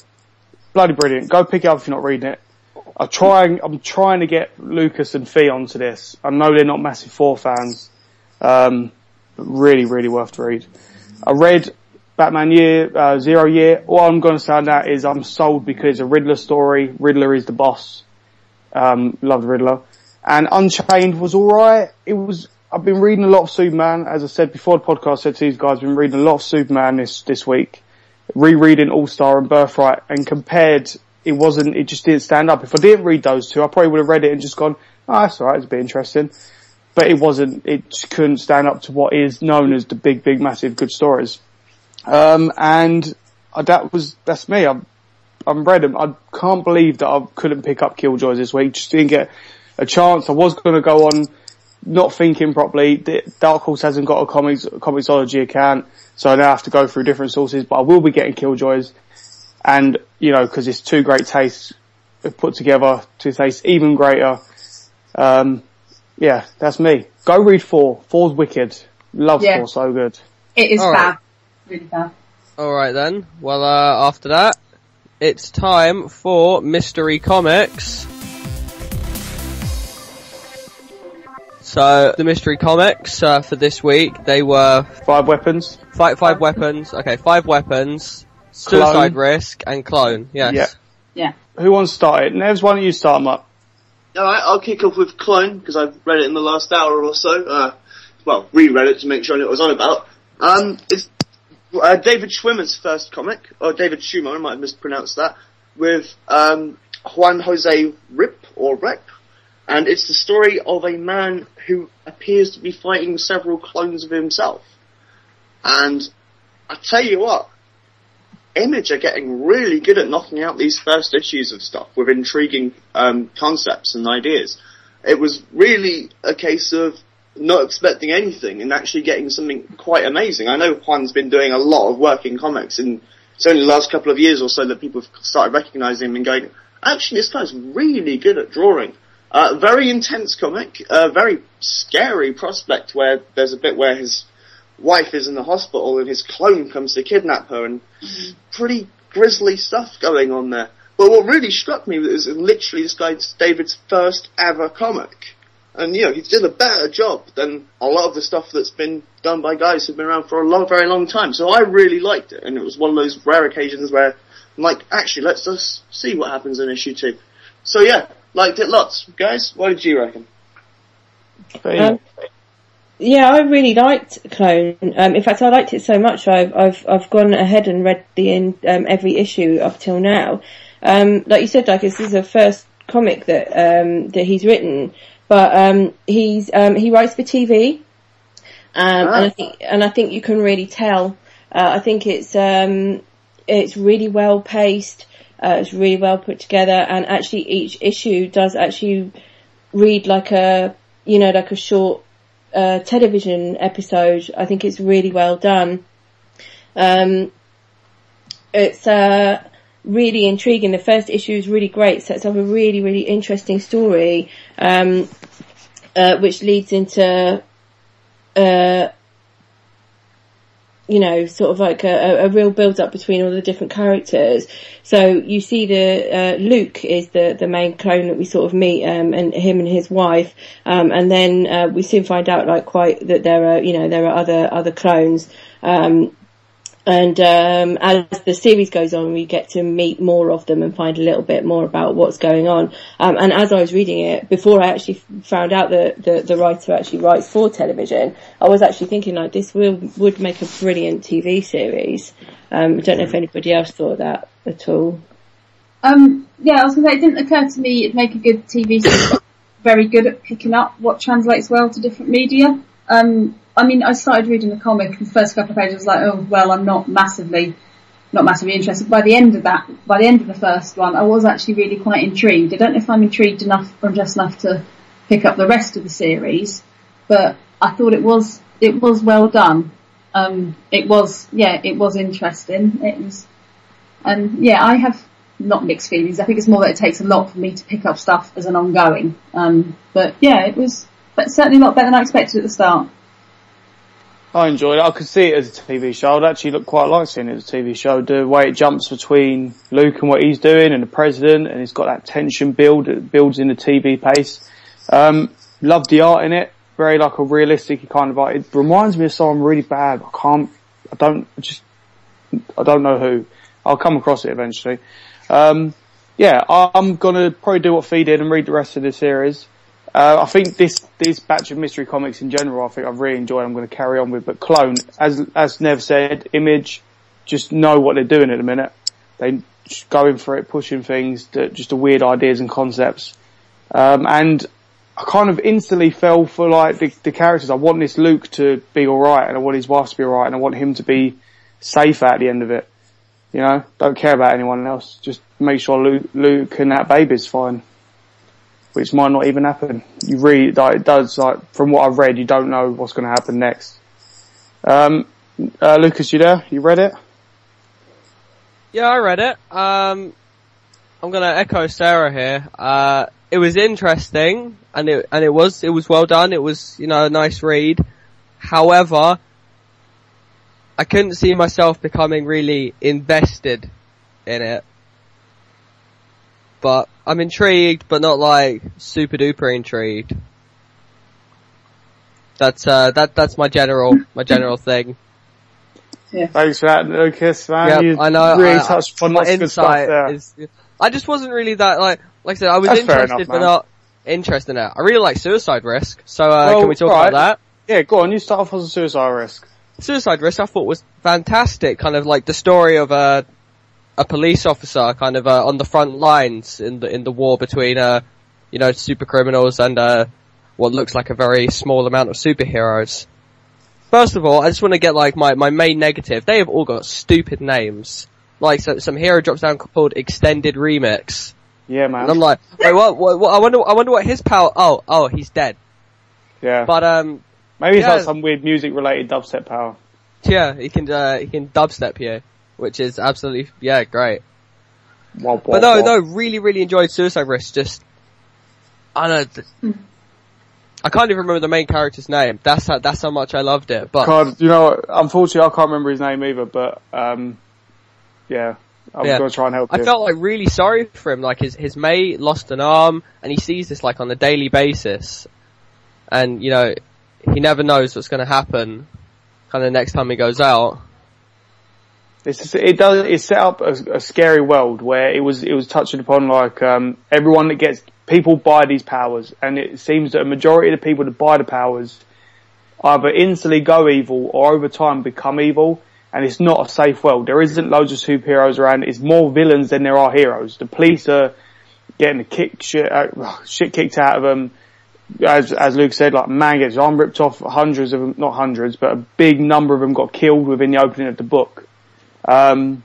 bloody brilliant. Go pick it up if you're not reading it. I'm trying, I'm trying to get Lucas and Fee onto this. I know they're not massive Thor fans. Um, but really, really worth to read. I read Batman year, uh, zero year. All I'm going to say on that is I'm sold because it's a Riddler story. Riddler is the boss. Um, love the Riddler. And Unchained was alright. It was, I've been reading a lot of Superman. As I said before the podcast, I said to these guys, I've been reading a lot of Superman this, this week. Rereading All-Star and Birthright and compared, it wasn't, it just didn't stand up. If I didn't read those two, I probably would have read it and just gone, oh, that's alright, it's a bit interesting. But it wasn't, it just couldn't stand up to what is known as the big, big, massive good stories. Um, and that was, that's me. I'm, I'm read 'em. I can't believe that I couldn't pick up Killjoys this week. Just didn't get a chance. I was going to go on not thinking properly. Dark Horse hasn't got a comics, comiXology account, so I now have to go through different sources, but I will be getting Killjoys. And, you know, cause it's two great tastes put together to taste even greater. Um, yeah, that's me. Go read Thor. Thor's wicked. Love Yeah. Thor, so good. It is All right. fab. Really fab. Alright then. Well, uh, after that, it's time for Mystery Comics. So, the Mystery Comics, uh, for this week, they were Five weapons. five, five weapons, okay, five weapons, suicide Clone. risk, and clone, yes. Yeah. Yeah. Who wants to start it? Nevs, why don't you start 'em up? Alright, I'll kick off with Clone, because I've read it in the last hour or so. Uh, well, reread it to make sure I knew what it was on about. Um, it's uh, David Schwimmer's first comic, or David Schumer, I might have mispronounced that, with um, Juan Jose Ryp, or Rep. And it's the story of a man who appears to be fighting several clones of himself. And I tell you what, Image are getting really good at knocking out these first issues of stuff with intriguing um, concepts and ideas. It was really a case of not expecting anything and actually getting something quite amazing. I know Juan's been doing a lot of work in comics, and it's only the last couple of years or so that people have started recognizing him and going, actually, this guy's really good at drawing. Uh, very intense comic, uh, very scary prospect where there's a bit where his wife is in the hospital and his clone comes to kidnap her and pretty grisly stuff going on there. But what really struck me was literally this guy's David's first ever comic. And you know, he did a better job than a lot of the stuff that's been done by guys who've been around for a long, very long time. So I really liked it, and it was one of those rare occasions where I'm like, actually, let's just see what happens in issue two. So yeah, liked it lots. Guys, what did you reckon? Um, yeah, I really liked Clone. Um, in fact, I liked it so much. I've I've I've gone ahead and read the in, um, every issue up till now. Um, like you said, like this is the first comic that um, that he's written, but um, he's um, he writes for TV, um, and I think and I think you can really tell. Uh, I think it's um, it's really well paced. Uh, it's really well put together, and actually each issue does actually read like a you know like a short uh, television episode. I think it's really well done. Um, it's uh, really intriguing. The first issue is really great. Sets up a really really interesting story, um, uh, which leads into uh, you know, sort of like a, a real build up between all the different characters. So you see the, uh, Luke is the, the main clone that we sort of meet, um, and him and his wife. Um, and then, uh, we soon find out like quite that there are, you know, there are other, other clones. Um, and um, as the series goes on, we get to meet more of them and find a little bit more about what's going on. Um, and as I was reading it, before I actually found out that the, the writer actually writes for television, I was actually thinking like this will would make a brilliant TV series. Um, I don't know if anybody else thought that at all. Um, yeah, I was going to say, it didn't occur to me it'd make a good TV series. Very good at picking up what translates well to different media. Um, I mean, I started reading the comic, the first couple of pages I was like, oh, well, I'm not massively, not massively interested. By the end of that, by the end of the first one, I was actually really quite intrigued. I don't know if I'm intrigued enough or just enough to pick up the rest of the series, but I thought it was, it was well done. Um, it was, yeah, it was interesting. It was, and yeah, I have not mixed feelings. I think it's more that it takes a lot for me to pick up stuff as an ongoing. Um, but yeah, it was, but certainly a lot better than I expected at the start. I enjoyed it. I could see it as a TV show. I'd actually look quite like seeing it as a TV show. The way it jumps between Luke and what he's doing and the president and it's got that tension build, it builds in the TV pace. Um, love the art in it. Very like a realistic kind of art. It reminds me of something really bad. I can't, I don't, I just I don't know who. I'll come across it eventually. Um, yeah, I'm gonna probably do what Fee did and read the rest of the series. Uh, I think this this batch of mystery comics in general, I think I've really enjoyed. I'm going to carry on with. But Clone, as as Nev said, Image, just know what they're doing at the minute. They going for it, pushing things, just the weird ideas and concepts. Um, and I kind of instantly fell for like the, the characters. I want this Luke to be alright and I want his wife to be alright and I want him to be safe at the end of it. You know, don't care about anyone else. Just make sure Luke, Luke and that baby's fine. Which might not even happen. You really, like, it does, like, from what I've read, you don't know what's going to happen next. Um, uh, Lucas, you there? You read it? Yeah, I read it. Um, I'm gonna echo Sarah here. Uh, it was interesting, and it and it was it was well done. It was you know a nice read. However, I couldn't see myself becoming really invested in it. But I'm intrigued, but not like super duper intrigued. That's uh that that's my general my general thing. Thanks for that, Lucas, man. Yep, you I know. really I- touched upon my lots of good stuff insight there. is- I just wasn't really that like like I said I was That's interested enough, but man. not interested in it. I really like Suicide Risk. So uh, Well, can we talk right. about that? Yeah, go on, you start off on suicide risk. Suicide Risk I thought was fantastic. Kind of like the story of a a police officer kind of uh, on the front lines in the in the war between uh you know super criminals and uh what looks like a very small amount of superheroes. First of all, I just want to get like my, my main negative. They have all got stupid names. Like so, some hero drops down called Extended Remix. Yeah, man. And I'm like, wait, what, what, what? I wonder, I wonder what his power. Oh, oh, he's dead. yeah. But um, Maybe it's yeah. like some weird music related dubstep power. yeah, he can uh, he can dubstep here, which is absolutely yeah great. Wah, wah, But no, wah. no, really, really enjoyed Suicide Risk. Just I don't know. I can't even remember the main character's name. That's how that's how much I loved it. But God, you know, unfortunately, I can't remember his name either. But um, yeah, I'm Yeah. gonna try and help I you. felt like really sorry for him. Like his his mate lost an arm, and he sees this like on a daily basis, and you know he never knows what's going to happen. Kind of next time he goes out. It's it does it set up a, a scary world where it was it was touching upon like um, everyone that gets people buy these powers, and it seems that a majority of the people that buy the powers either instantly go evil or over time become evil. And it's not a safe world. There isn't loads of superheroes around. It's more villains than there are heroes. The police are getting the kick shit, out, shit kicked out of them. As, as Luke said, like his arm ripped off. Hundreds of them, not hundreds, but a big number of them got killed within the opening of the book. Um,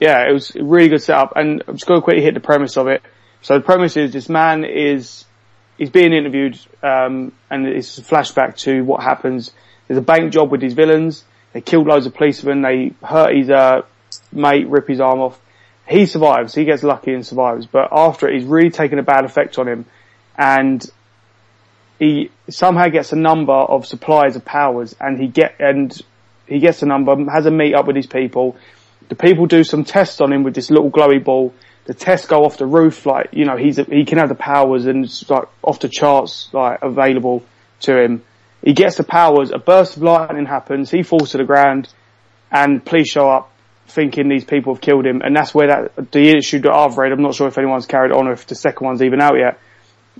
yeah, it was a really good setup. And I'm just going to quickly hit the premise of it. So the premise is this man is, he's being interviewed, um, and it's a flashback to what happens. There's a bank job with these villains. They killed loads of policemen. They hurt his, uh, mate, rip his arm off. He survives. He gets lucky and survives. But after it, he's really taken a bad effect on him. And he somehow gets a number of supplies of powers and he get, and he gets a number, has a meet up with these people. The people do some tests on him with this little glowy ball. The tests go off the roof, like, you know, he's, he can have the powers and it's like off the charts, like, available to him. He gets the powers, a burst of lightning happens, he falls to the ground, and police show up thinking these people have killed him, and that's where that, the issue that I've read, I'm not sure if anyone's carried on or if the second one's even out yet,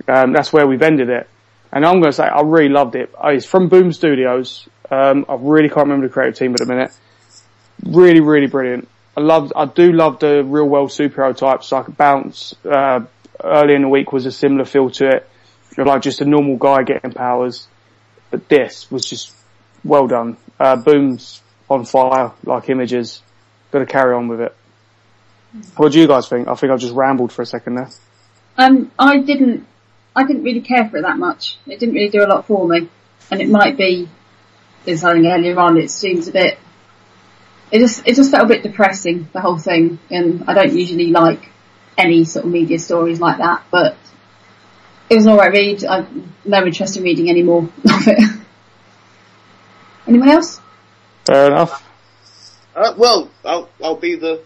um, that's where we've ended it. And I'm gonna say, I really loved it. Uh, It's from Boom Studios, um, I really can't remember the creative team at the minute. Really, really brilliant. I love, I do love the real world superhero types, like Bounce, uh, early in the week was a similar feel to it. Like just a normal guy getting powers. But this was just well done. Uh, Boom's on fire, like images. Gotta carry on with it. What do you guys think? I think I've just rambled for a second there. Um, I didn't, I didn't really care for it that much. It didn't really do a lot for me, and it might be, as I think earlier on, it seems a bit. It just, it just felt a bit depressing, the whole thing, and I don't usually like any sort of media stories like that, but it was an alright read. I've no interest in reading any more of it. Anyone else? Fair enough. Uh, well, I'll, I'll be the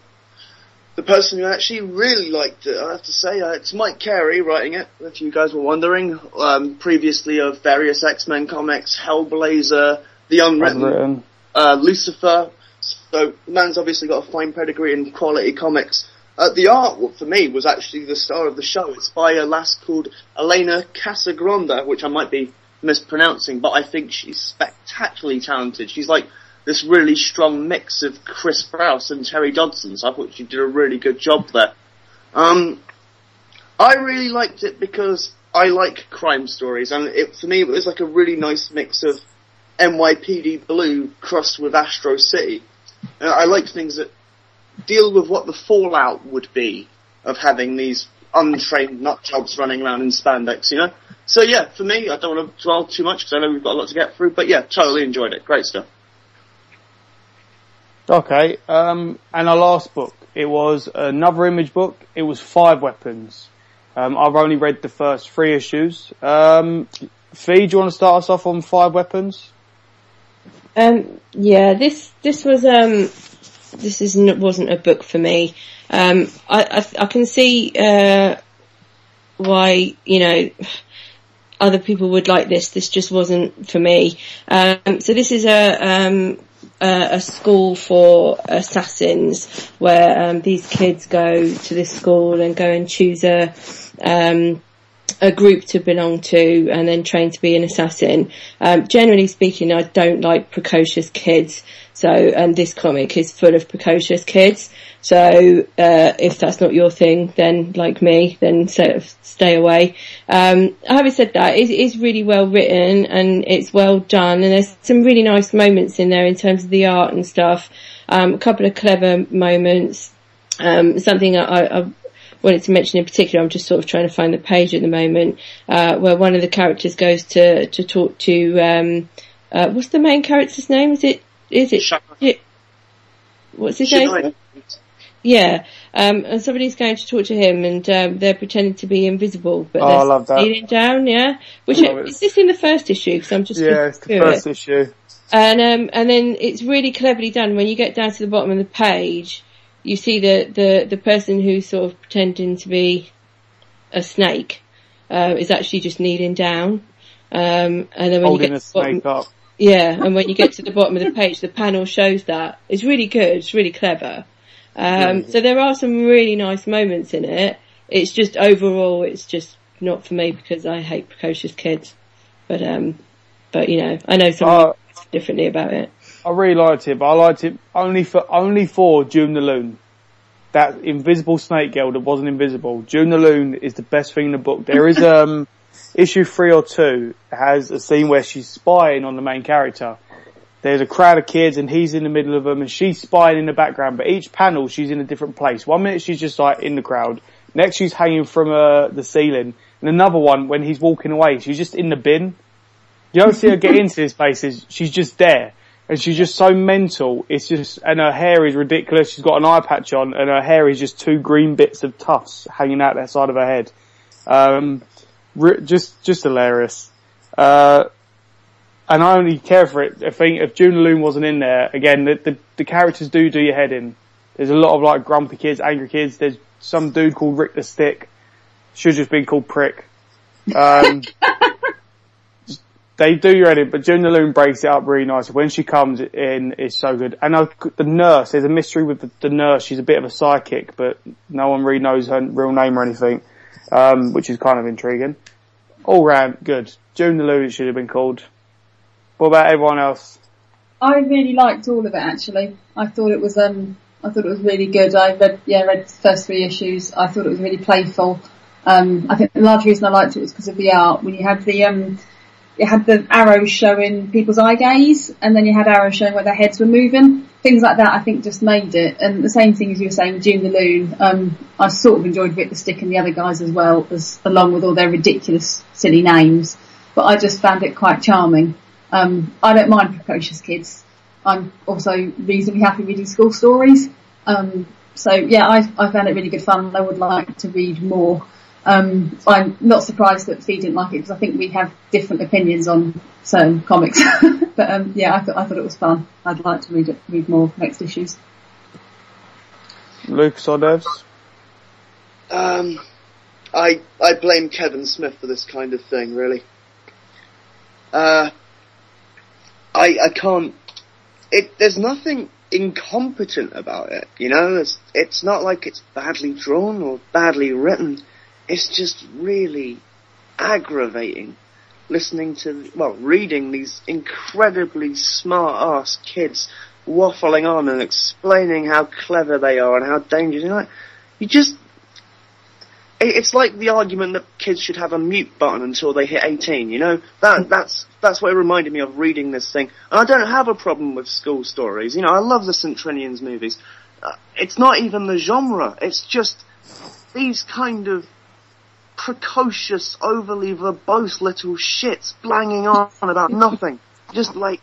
the person who actually really liked it. I have to say, uh, it's Mike Carey writing it. If you guys were wondering, um, previously of various X Men comics, Hellblazer, The Unwritten, uh, Lucifer. So the man's obviously got a fine pedigree in quality comics. Uh, the art for me was actually the star of the show. It's by a lass called Elena Casagrande, which I might be mispronouncing, but I think she's spectacularly talented. She's like this really strong mix of Chris Sprouse and Terry Dodson, so I thought she did a really good job there. Um, I really liked it because I like crime stories, and it, for me it was like a really nice mix of NYPD Blue crossed with Astro City. And I like things that deal with what the fallout would be of having these untrained nut jobs running around in spandex, you know? So yeah, for me, I don't want to dwell too much because I know we've got a lot to get through, but yeah, totally enjoyed it. Great stuff. Okay, um, and our last book, it was another image book. It was Five Weapons. Um, I've only read the first three issues. Um, Fee, do you want to start us off on Five Weapons? Um, yeah, this this was um, this is wasn't a book for me. Um, I, I I can see uh, why you know other people would like this. This just wasn't for me. Um, so this is a um, a, a school for assassins where um, these kids go to this school and go and choose a um, a group to belong to and then train to be an assassin. Um, generally speaking, I don't like precocious kids. So, and this comic is full of precocious kids. So, uh, if that's not your thing, then like me, then sort of stay away. Um, having said that, it is really well written and it's well done and there's some really nice moments in there in terms of the art and stuff. Um, a couple of clever moments. Um, something I, I wanted to mention in particular, I'm just sort of trying to find the page at the moment, uh, where one of the characters goes to, to talk to, um, uh, what's the main character's name? Is it, is it, it what's his name? Yeah, um, and somebody's going to talk to him, and um, they're pretending to be invisible, but Oh, they're kneeling down. Yeah, which it. is this in the first issue? Because I'm just Yeah, it's the first it. issue. And um, and then it's really cleverly done. When you get down to the bottom of the page, you see the the the person who's sort of pretending to be a snake uh, is actually just kneeling down. Um, and then when Holding you get to the bottom, up. yeah, and when you get to the bottom of the page, the panel shows that. It's really good. It's really clever. Um, so there are some really nice moments in it. It's just overall, it's just not for me because I hate precocious kids. But um, but you know, I know some Uh, differently about it. I really liked it, but I liked it only for only for June the Loon. That invisible snake girl that wasn't invisible. June the Loon is the best thing in the book. There is um issue three or two has a scene where she's spying on the main character. There's a crowd of kids and he's in the middle of them and she's spying in the background, but each panel she's in a different place. One minute she's just like in the crowd, next she's hanging from uh, the ceiling, and another one when he's walking away, she's just in the bin. You don't see her get into his places. She's just there. And she's just so mental. It's just, and her hair is ridiculous. She's got an eye patch on and her hair is just two green bits of tufts hanging out that side of her head. Um, just, just hilarious. Uh, and I only care for it. I think if June Loon wasn't in there, again, the, the, the characters do do your head in. There's a lot of like grumpy kids, angry kids. There's some dude called Rick the Stick. Should just been called Prick. Um, they do your edit, but June the Loon breaks it up really nice. When she comes in, it's so good. And uh, the nurse, there's a mystery with the, the nurse. She's a bit of a psychic, but no one really knows her real name or anything, um, which is kind of intriguing. All round, good. June the Loon it should have been called. What about everyone else? I really liked all of it actually. I thought it was um I thought it was really good. I read yeah, read the first three issues. I thought it was really playful. Um I think the large reason I liked it was because of the art. When you had the um you had the arrows showing people's eye gaze and then you had arrows showing where their heads were moving. Things like that I think just made it. And the same thing as you were saying, June the Loon, um I sort of enjoyed Rick the Stick and the other guys as well, as along with all their ridiculous silly names. But I just found it quite charming. Um, I don't mind precocious kids. I'm also reasonably happy reading school stories. Um, so yeah, I, I found it really good fun. and I would like to read more. Um, I'm not surprised that Fee didn't like it because I think we have different opinions on certain comics. but um, yeah, I thought I thought it was fun. I'd like to read it, read more next issues. Lucas or Nevs? Um, I I blame Kevin Smith for this kind of thing, really. Uh, I I can't. It there's nothing incompetent about it. You know, it's it's not like it's badly drawn or badly written. It's just really aggravating listening to well, reading these incredibly smart ass kids waffling on and explaining how clever they are and how dangerous. You, know, like, you just, it's like the argument that kids should have a mute button until they hit 18, you know? That, that's, that's what it reminded me of reading this thing. And I don't have a problem with school stories, you know, I love the St. Trinian's movies. Uh, it's not even the genre, it's just these kind of precocious, overly verbose little shits blanging on about nothing. Just like,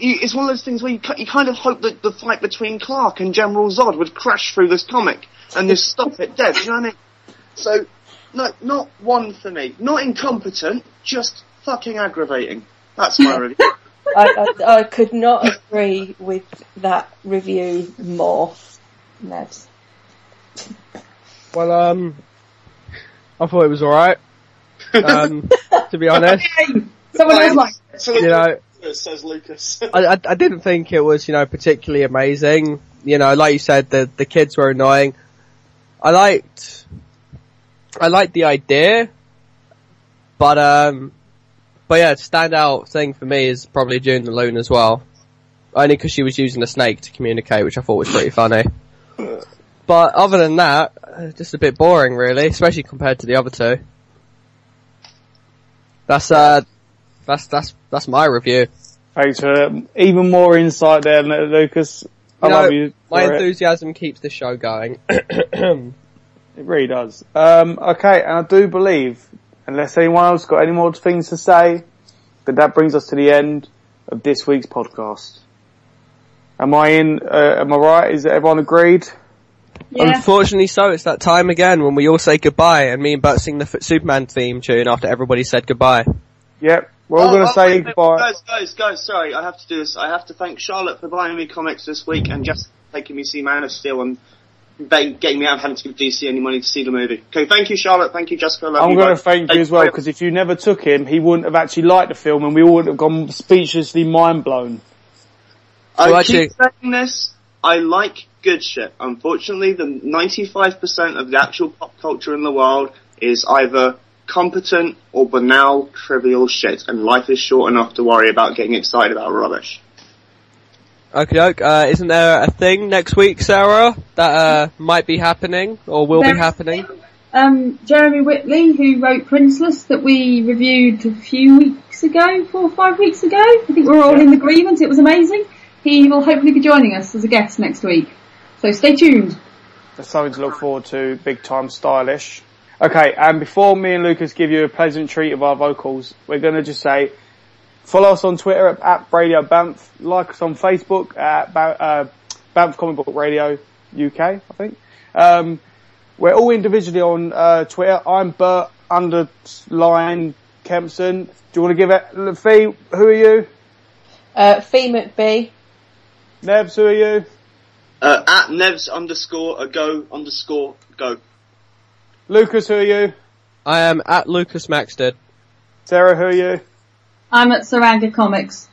it's one of those things where you, you kind of hope that the fight between Clark and General Zod would crash through this comic and just stop it dead, you know what I mean? So, no, not one for me. Not incompetent, just fucking aggravating. That's my review. I, I, I could not agree with that review more. Nevs. Well, um, I thought it was alright. Um, to be honest, Someone else like you know, says Lucas. I, I, I didn't think it was, you know, particularly amazing. You know, like you said, the, the kids were annoying. I liked, I liked the idea, but, um, but yeah, standout thing for me is probably June the Loon as well. Only because she was using a snake to communicate, which I thought was pretty funny. But other than that, uh, just a bit boring really, especially compared to the other two. That's, uh, that's, that's, that's my review. Thanks for that. even more insight there, Lucas. I You know, love you. My for it. enthusiasm keeps the show going. It really does. Um, okay, and I do believe, unless anyone else got any more things to say, that that brings us to the end of this week's podcast. Am I in? Uh, am I right? Is everyone agreed? Yeah. Unfortunately, so it's that time again when we all say goodbye, and me and Bert sing the F- Superman theme tune after everybody said goodbye. Yep. We're all Oh, going to oh, say wait, wait, goodbye. Guys, guys, guys, sorry, I have to do this. I have to thank Charlotte for buying me comics this week and just taking me to see Man of Steel and getting me out of having to give DC any money to see the movie. Okay, thank you, Charlotte. Thank you, Jessica. I Love I'm you going to thank you as well because if you never took him, he wouldn't have actually liked the film, and we all would have gone speechlessly mind blown. So I actually- keep saying this. I like good shit. Unfortunately, the 95% of the actual pop culture in the world is either competent or banal, trivial shit, and life is short enough to worry about getting excited about rubbish. Okay, uh, isn't there a thing next week, Sarah, that uh, might be happening or will be happening? Um, Jeremy Whitley, who wrote Princeless, that we reviewed a few weeks ago, four or five weeks ago. I think we're all in agreement. It was amazing. He will hopefully be joining us as a guest next week. So stay tuned. That's something to look forward to. Big time stylish. Okay, and before me and Lucas give you a pleasant treat of our vocals, we're going to just say follow us on Twitter at, at Radio BAMF, like us on Facebook at uh, BAMF Comic Book Radio UK, I think. Um, we're all individually on uh, Twitter. I'm Bert underline Kempson. Do you want to give it, Fee? Who are you? Uh, Fee McBee. Nevs, who are you? Uh, at Nevs underscore a go underscore go. Lucas, who are you? I am at Lucas Maxted. Sarah, who are you? I'm at Saranga Comics.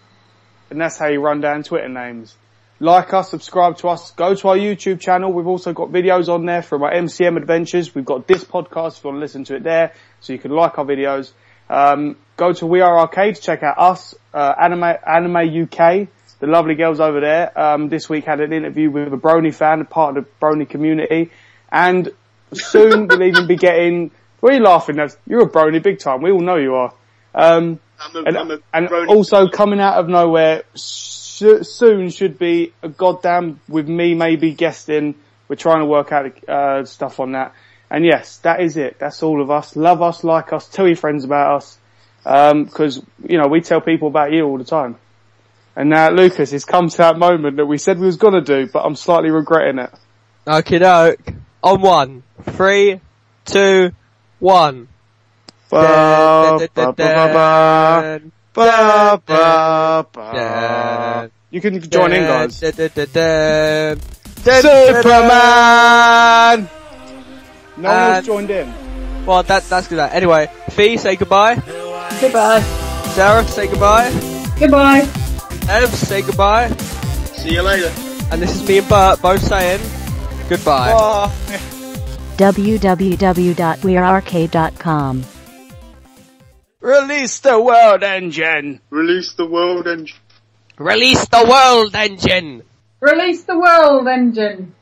and that's how you run down Twitter names. Like us, subscribe to us, go to our YouTube channel. We've also got videos on there from our MCM adventures. We've got this podcast if you want to listen to it there, so you can like our videos. Um, go to We Are Arcade to check out us, uh, Anime, Anime UK, the lovely girls over there. Um, this week had an interview with a Brony fan, a part of the Brony community, and soon we'll even be getting. What are you laughing at? You're a Brony big time. We all know you are. Um, I'm a, and, I'm a and Brony- also coming out of nowhere sh- soon should be a goddamn with me maybe guesting. We're trying to work out uh, stuff on that. And yes, that is it. That's all of us. Love us, like us, tell your friends about us. Because, you know, we tell people about you all the time. And now, Lucas, it's come to that moment that we said we was gonna do, but I'm slightly regretting it. Okay, doke. On one, three, two, one. Ba, ba, ba, ba, ba. Ba, ba, ba. You can join in, guys. Superman! No one else joined in. Well, that, that's good. Anyway, Fee, say goodbye. Goodbye. Sarah, say goodbye. Goodbye. Ev, say goodbye. See you later. And this is me and Bert both saying goodbye. www.wearearcade.com. Release the world engine. Release the world engine. Release the world engine! Release the world engine.